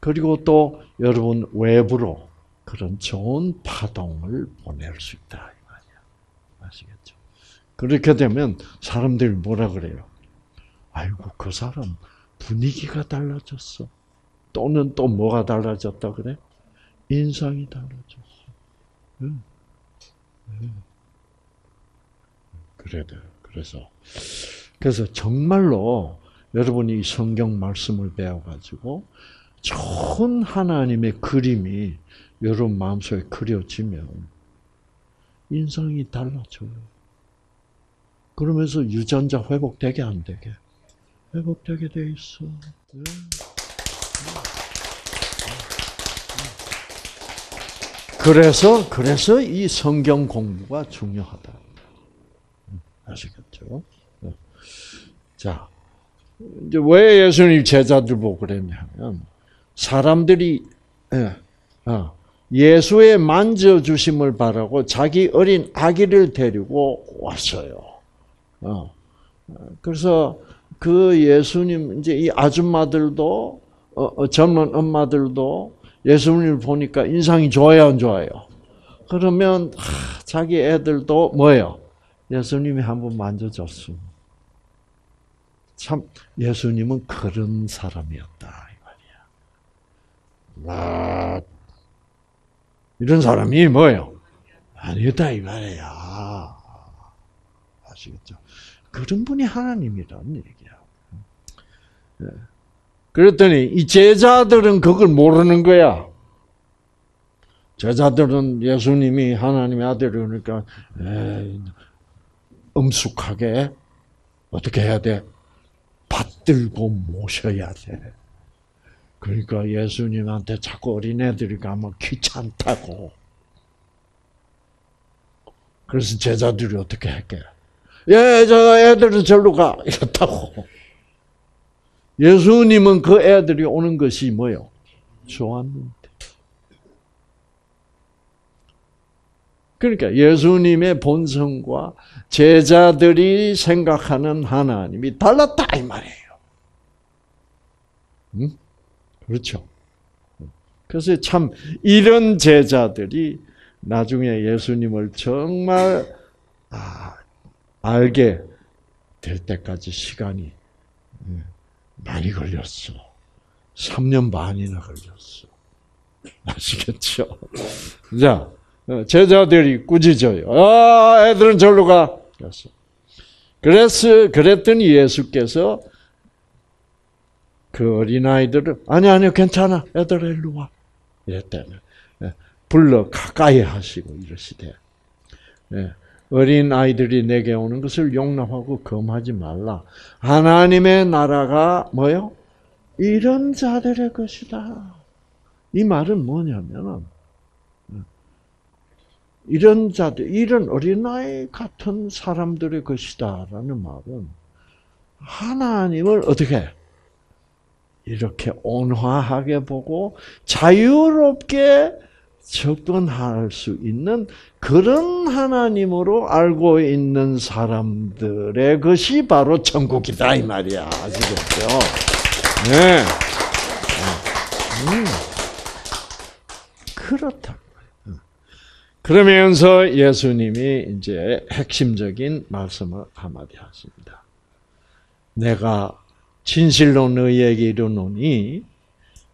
그리고 또 여러분 외부로 그런 좋은 파동을 보낼 수 있다 이 말이야. 아시겠죠? 그렇게 되면 사람들이 뭐라 그래요? 아이고 그 사람 분위기가 달라졌어. 또는 또 뭐가 달라졌다 그래? 인상이 달라졌어. 응. 응. 그래 그래서 그래서 정말로 여러분이 성경 말씀을 배워가지고 좋은 하나님의 그림이 여러분 마음속에 그려지면 인상이 달라져요. 그러면서 유전자 회복되게 안 되게 회복되게 돼 있어. 네. 그래서 그래서 이 성경 공부가 중요하다. 아시겠죠? 자, 이제 왜 예수님 제자들 보고 그랬냐면 사람들이 예, 어, 예수의 만져 주심을 바라고 자기 어린 아기를 데리고 왔어요. 어, 그래서 그 예수님 이제 이 아줌마들도 어, 젊은 엄마들도 예수님을 보니까 인상이 좋아요, 안 좋아요? 그러면 하, 자기 애들도 뭐예요? 예수님이 한번 만져줬어. 참 예수님은 그런 사람이었다 이 말이야. 아, 이런 사람이 뭐예요? 아니다 이 말이야. 아시겠죠? 그런 분이 하나님이라는 얘기야. 네. 그랬더니 이 제자들은 그걸 모르는 거야. 제자들은 예수님이 하나님의 아들이니까 엄숙하게 어떻게 해야 돼? 받들고 모셔야 돼. 그러니까 예수님한테 자꾸 어린애들이 가면 귀찮다고. 그래서 제자들이 어떻게 할게? 예, 저 애들은 절로 가. 이렇다고. 예수님은 그 애들이 오는 것이 뭐요? 좋았는데. 그러니까 예수님의 본성과 제자들이 생각하는 하나님이 달랐다 이 말이에요. 응? 그렇죠. 그래서 참 이런 제자들이 나중에 예수님을 정말 아, 알게 될 때까지 시간이 많이 걸렸어. 3년 반이나 걸렸어. 아시겠죠? 자, 어, 제자들이 꾸짖어요. 아, 애들은 절로 가. 그랬어. 그래서, 그랬더니 예수께서 그 어린아이들을, 아니, 아니, 괜찮아. 애들 일로 와. 이랬다는. 예, 불러 가까이 하시고 이러시되. 예, 어린 아이들이 내게 오는 것을 용납하고 검하지 말라. 하나님의 나라가 뭐요? 이런 자들의 것이다. 이 말은 뭐냐면은 이런 자들, 이런 어린아이 같은 사람들의 것이다라는 말은 하나님을 어떻게 이렇게 온화하게 보고 자유롭게 접근할 수 있는 그런 하나님으로 알고 있는 사람들의 것이 바로 천국이다 이 말이야 아시겠죠? 네. 음. 그렇다. 그러면서 예수님이 이제 핵심적인 말씀을 한마디 하십니다. 내가 진실로 너희에게 이르노니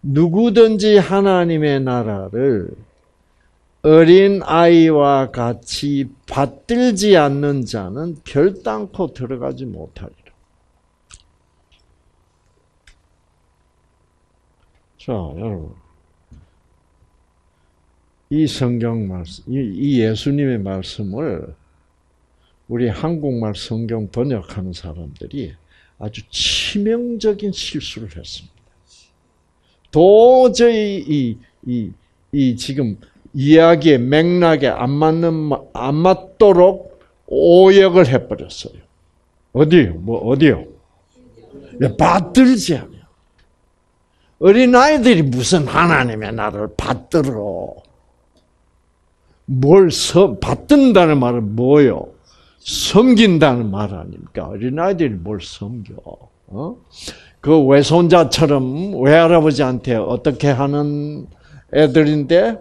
누구든지 하나님의 나라를 어린 아이와 같이 받들지 않는 자는 결단코 들어가지 못하리라. 자, 여러분. 이 성경 말씀, 이 예수님의 말씀을 우리 한국말 성경 번역하는 사람들이 아주 치명적인 실수를 했습니다. 도저히 이, 이, 이 지금 이야기의 맥락에 안 맞는, 안 맞도록 오역을 해버렸어요. 어디요? 뭐, 어디요? 받들지 않아요. 어린 아이들이 무슨 하나님의 나라를 받들어. 뭘 섬, 받든다는 말은 뭐요? 섬긴다는 말 아닙니까? 어린아이들이 뭘 섬겨? 어? 그 외손자처럼 외할아버지한테 어떻게 하는 애들인데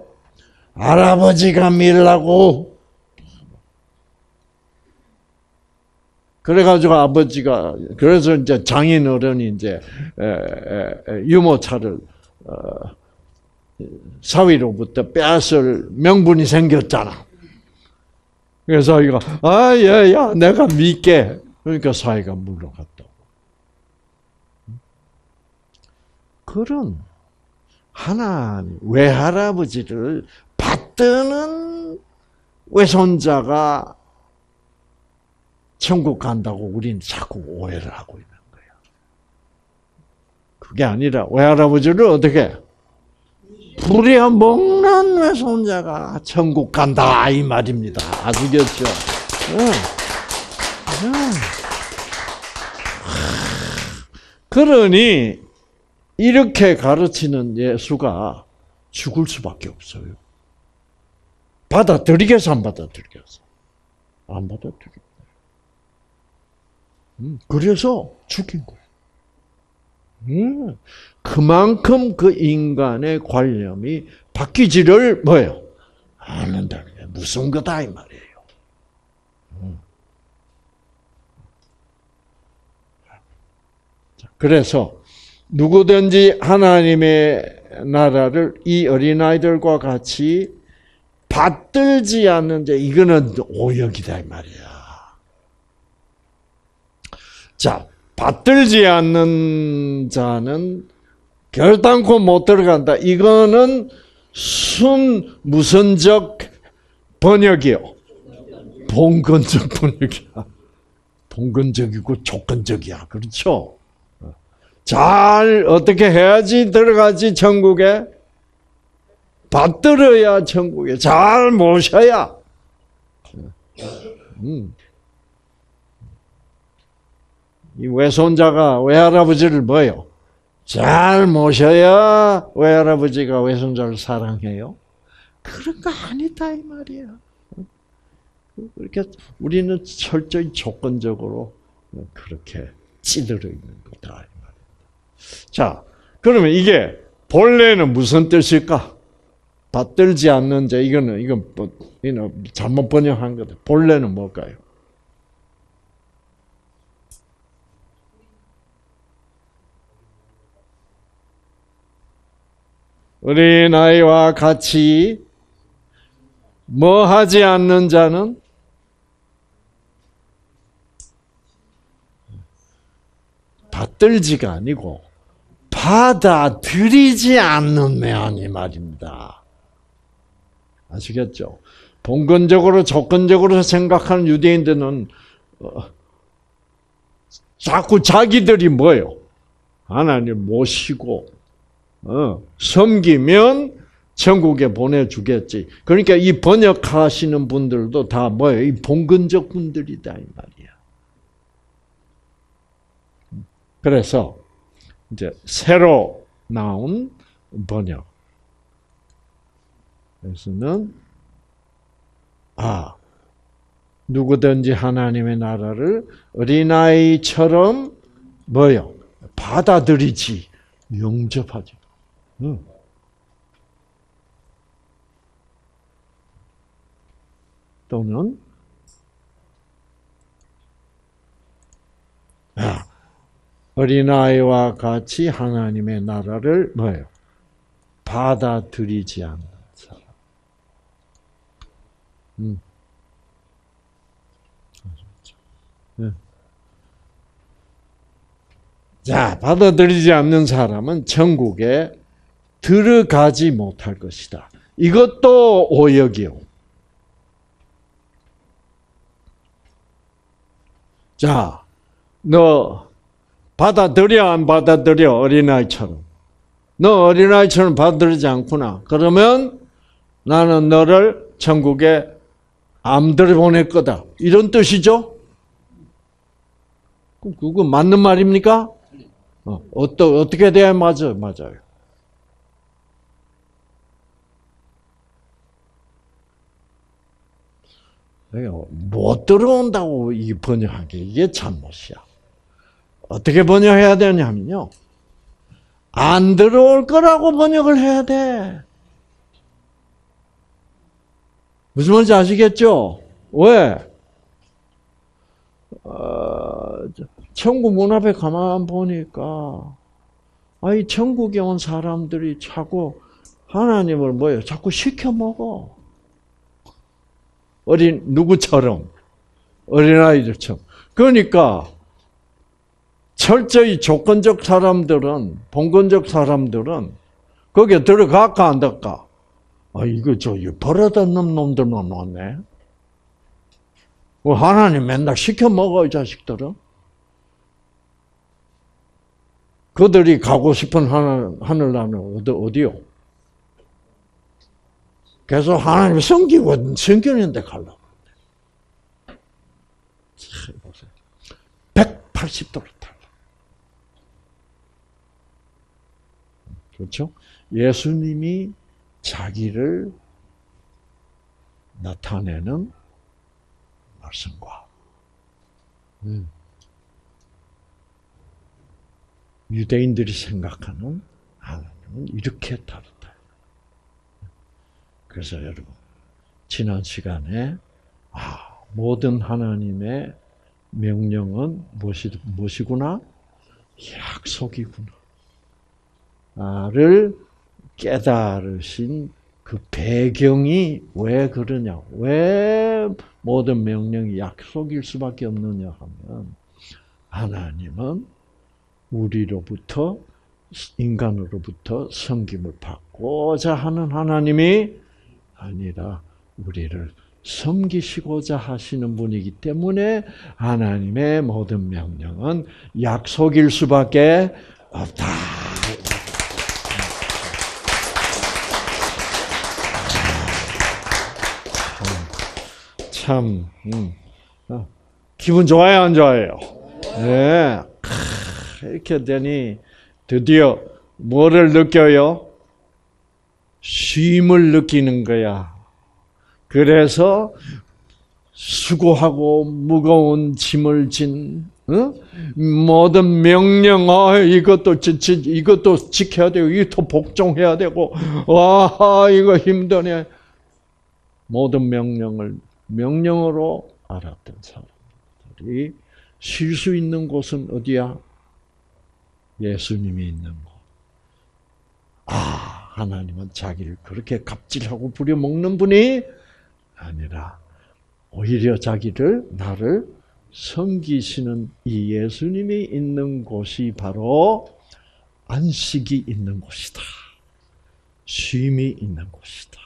할아버지가 밀라고 그래가지고 아버지가 그래서 이제 장인 어른이 이제 유모차를 어, 사위로부터 빼앗을 명분이 생겼잖아. 그래서 사위가 아예야 내가 믿게 그러니까 사위가 물러갔다. 그런 하나님 외할아버지를 받드는 외손자가 천국 간다고 우리는 자꾸 오해를 하고 있는 거예요. 그게 아니라 외할아버지를 어떻게 불이야 먹는 외손자가 천국 간다 이 말입니다. 아시겠죠? 응. 응. 그러니 이렇게 가르치는 예수가 죽을 수밖에 없어요. 받아들이겠어, 안 받아들이겠어? 안 받아들여. 음, 그래서 죽인 거예요. 음, 그만큼 그 인간의 관념이 바뀌지를 뭐예요? 않는다는 게 무슨 거다 이 말이에요. 음. 그래서 누구든지 하나님의 나라를 이 어린아이들과 같이 받들지 않는 자, 이거는 오역이다, 이 말이야. 자, 받들지 않는 자는 결단코 못 들어간다. 이거는 순 무선적 번역이요. 봉건적 번역이야. 봉건적이고 조건적이야. 그렇죠? 잘 어떻게 해야지 들어가지 천국에? 받들어야 천국에 잘 모셔야. 음. 이 외손자가 외할아버지를 뭐요? 잘 모셔야 외할아버지가 외손자를 사랑해요. 그런 거 아니다 이 말이야. 이렇게 우리는 철저히 조건적으로 그렇게 찌들어 있는 거다. 자, 그러면 이게 본래는 무슨 뜻일까? 받들지 않는 자, 이거는, 이건, 뭐, 이는 잘못 번역한 거다. 본래는 뭘까요? 어린아이와 같이 뭐 하지 않는 자는 받들지가 아니고 받아들이지 않는 면이 말입니다. 아시겠죠? 본건적으로 조건적으로 생각하는 유대인들은 어, 자꾸 자기들이 뭐요? 하나님 모시고 어, 섬기면 천국에 보내주겠지. 그러니까 이 번역하시는 분들도 다 뭐예요? 이 본근적 분들이다 이 말이야. 그래서 이제 새로 나온 번역. 그래서는 아 누구든지 하나님의 나라를 어린아이처럼 뭐요? 받아들이지 영접하지. 응. 또는 아, 어린아이와 같이 하나님의 나라를 뭐예요? 받아들이지 사람. 음. 네. 자, 받아들이지 않는 사람은 천국에 들어가지 못할 것이다. 이것도 오역이요. 자, 너 받아들여 안 받아들여 어린아이처럼. 너 어린아이처럼 받아들이지 않구나. 그러면 나는 너를 천국에 암들을 보낼 거다. 이런 뜻이죠? 그거 맞는 말입니까? 어, 어떠, 어떻게 돼야 맞아? 맞아요. 못 들어온다고 이 번역하기 이게 잘못이야. 어떻게 번역해야 되냐면요. 안 들어올 거라고 번역을 해야 돼. 무슨 말인지 아시겠죠? 왜? 어, 천국 문 앞에 가만 보니까, 아이, 천국에 온 사람들이 자꾸 하나님을 뭐예요? 자꾸 시켜 먹어. 어린, 누구처럼? 어린아이들처럼. 그러니까, 철저히 조건적 사람들은, 본건적 사람들은, 거기에 들어갈까, 안 들어갈까? 아, 이거 저, 버릇없는 놈들만 왔네. 뭐 하나님 맨날 시켜 먹어, 이 자식들은. 그들이 가고 싶은 하늘, 하늘나라는 어디, 어디요? 계속 하나님 섬기고 섬기는데 가려고. 180도로 달라. 그렇죠? 예수님이 자기를 나타내는 말씀과 음. 유대인들이 생각하는 하나님은 이렇게 다르다. 그래서 여러분 지난 시간에 아, 모든 하나님의 명령은 무엇이, 무엇이구나? 약속이구나.를 깨달으신 그 배경이 왜 그러냐? 왜 모든 명령이 약속일 수밖에 없느냐 하면 하나님은 우리로부터 인간으로부터 섬김을 받고자 하는 하나님이 아니라 우리를 섬기시고자 하시는 분이기 때문에 하나님의 모든 명령은 약속일 수밖에 없다. 참, 음. 어, 기분 좋아요, 안 좋아요? 네. 이렇게 되니 드디어 뭐를 느껴요? 쉼을 느끼는 거야. 그래서 수고하고 무거운 짐을 진 어? 모든 명령, 아, 이것도 지, 지, 이것도 지켜야 되고, 이것도 복종해야 되고, 와, 이거 힘드네. 모든 명령을 명령으로 알았던 사람들이 쉴 수 있는 곳은 어디야? 예수님이 있는 곳. 아, 하나님은 자기를 그렇게 갑질하고 부려먹는 분이 아니라 오히려 자기를 나를 섬기시는 이 예수님이 있는 곳이 바로 안식이 있는 곳이다. 쉼이 있는 곳이다.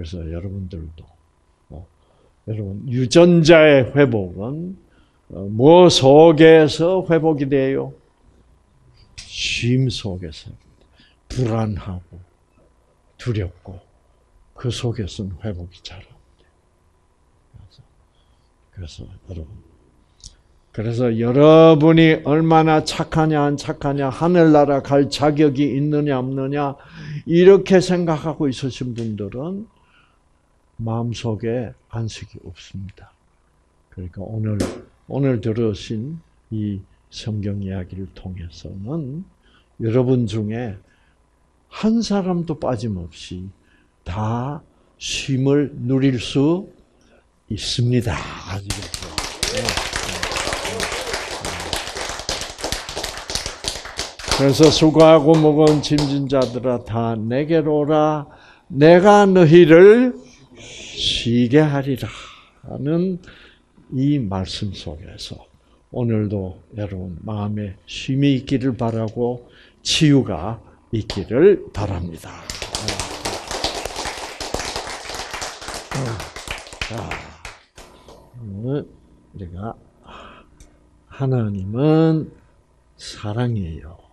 그래서 여러분들도 어, 여러분 유전자의 회복은 어, 뭐 속에서 회복이 돼요? 쉼 속에서 불안하고 두렵고 그 속에서는 회복이 잘 안 돼요. 그래서, 그래서 여러분 그래서 여러분이 얼마나 착하냐 안 착하냐 하늘나라 갈 자격이 있느냐 없느냐 이렇게 생각하고 있으신 분들은 마음속에 안식이 없습니다. 그러니까 오늘 오늘 들으신 이 성경 이야기를 통해서는 여러분 중에 한 사람도 빠짐없이 다 쉼을 누릴 수 있습니다. 그래서 수고하고 무거운 짐진 자들아 다 내게로 오라 내가 너희를 쉬게 하리라 하는 이 말씀 속에서 오늘도 여러분 마음에 쉼이 있기를 바라고 치유가 있기를 바랍니다. 자, 우리가 하나님은 사랑이에요.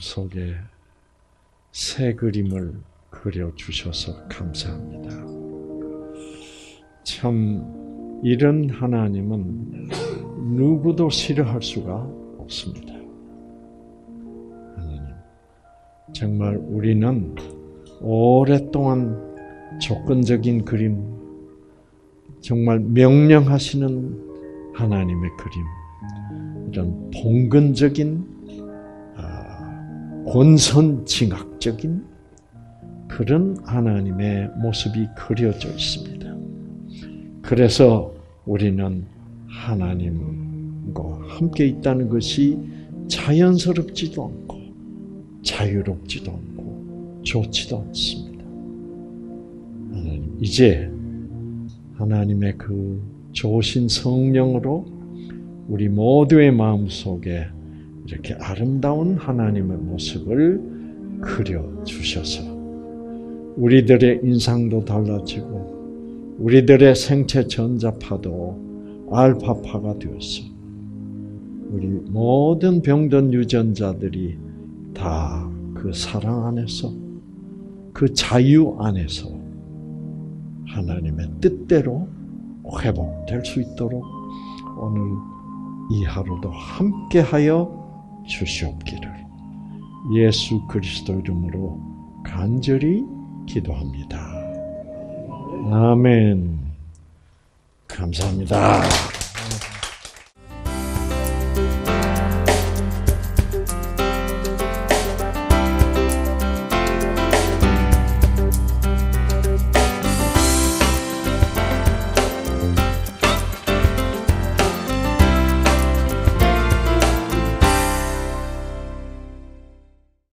속에 새 그림을 그려 주셔서 감사합니다. 참 이런 하나님은 누구도 싫어할 수가 없습니다. 하나님, 정말 우리는 오랫동안 조건적인 그림, 정말 명령하시는 하나님의 그림, 이런 봉건적인 권선징악적인 그런 하나님의 모습이 그려져 있습니다. 그래서 우리는 하나님과 함께 있다는 것이 자연스럽지도 않고 자유롭지도 않고 좋지도 않습니다. 이제 하나님의 그 좋으신 성령으로 우리 모두의 마음 속에 이렇게 아름다운 하나님의 모습을 그려 주셔서 우리들의 인상도 달라지고 우리들의 생체 전자파도 알파파가 되었어. 우리 모든 병든 유전자들이 다 그 사랑 안에서 그 자유 안에서 하나님의 뜻대로 회복될 수 있도록 오늘 이 하루도 함께하여 주시옵기를 예수 그리스도 이름으로 간절히 기도합니다. 아멘. 감사합니다.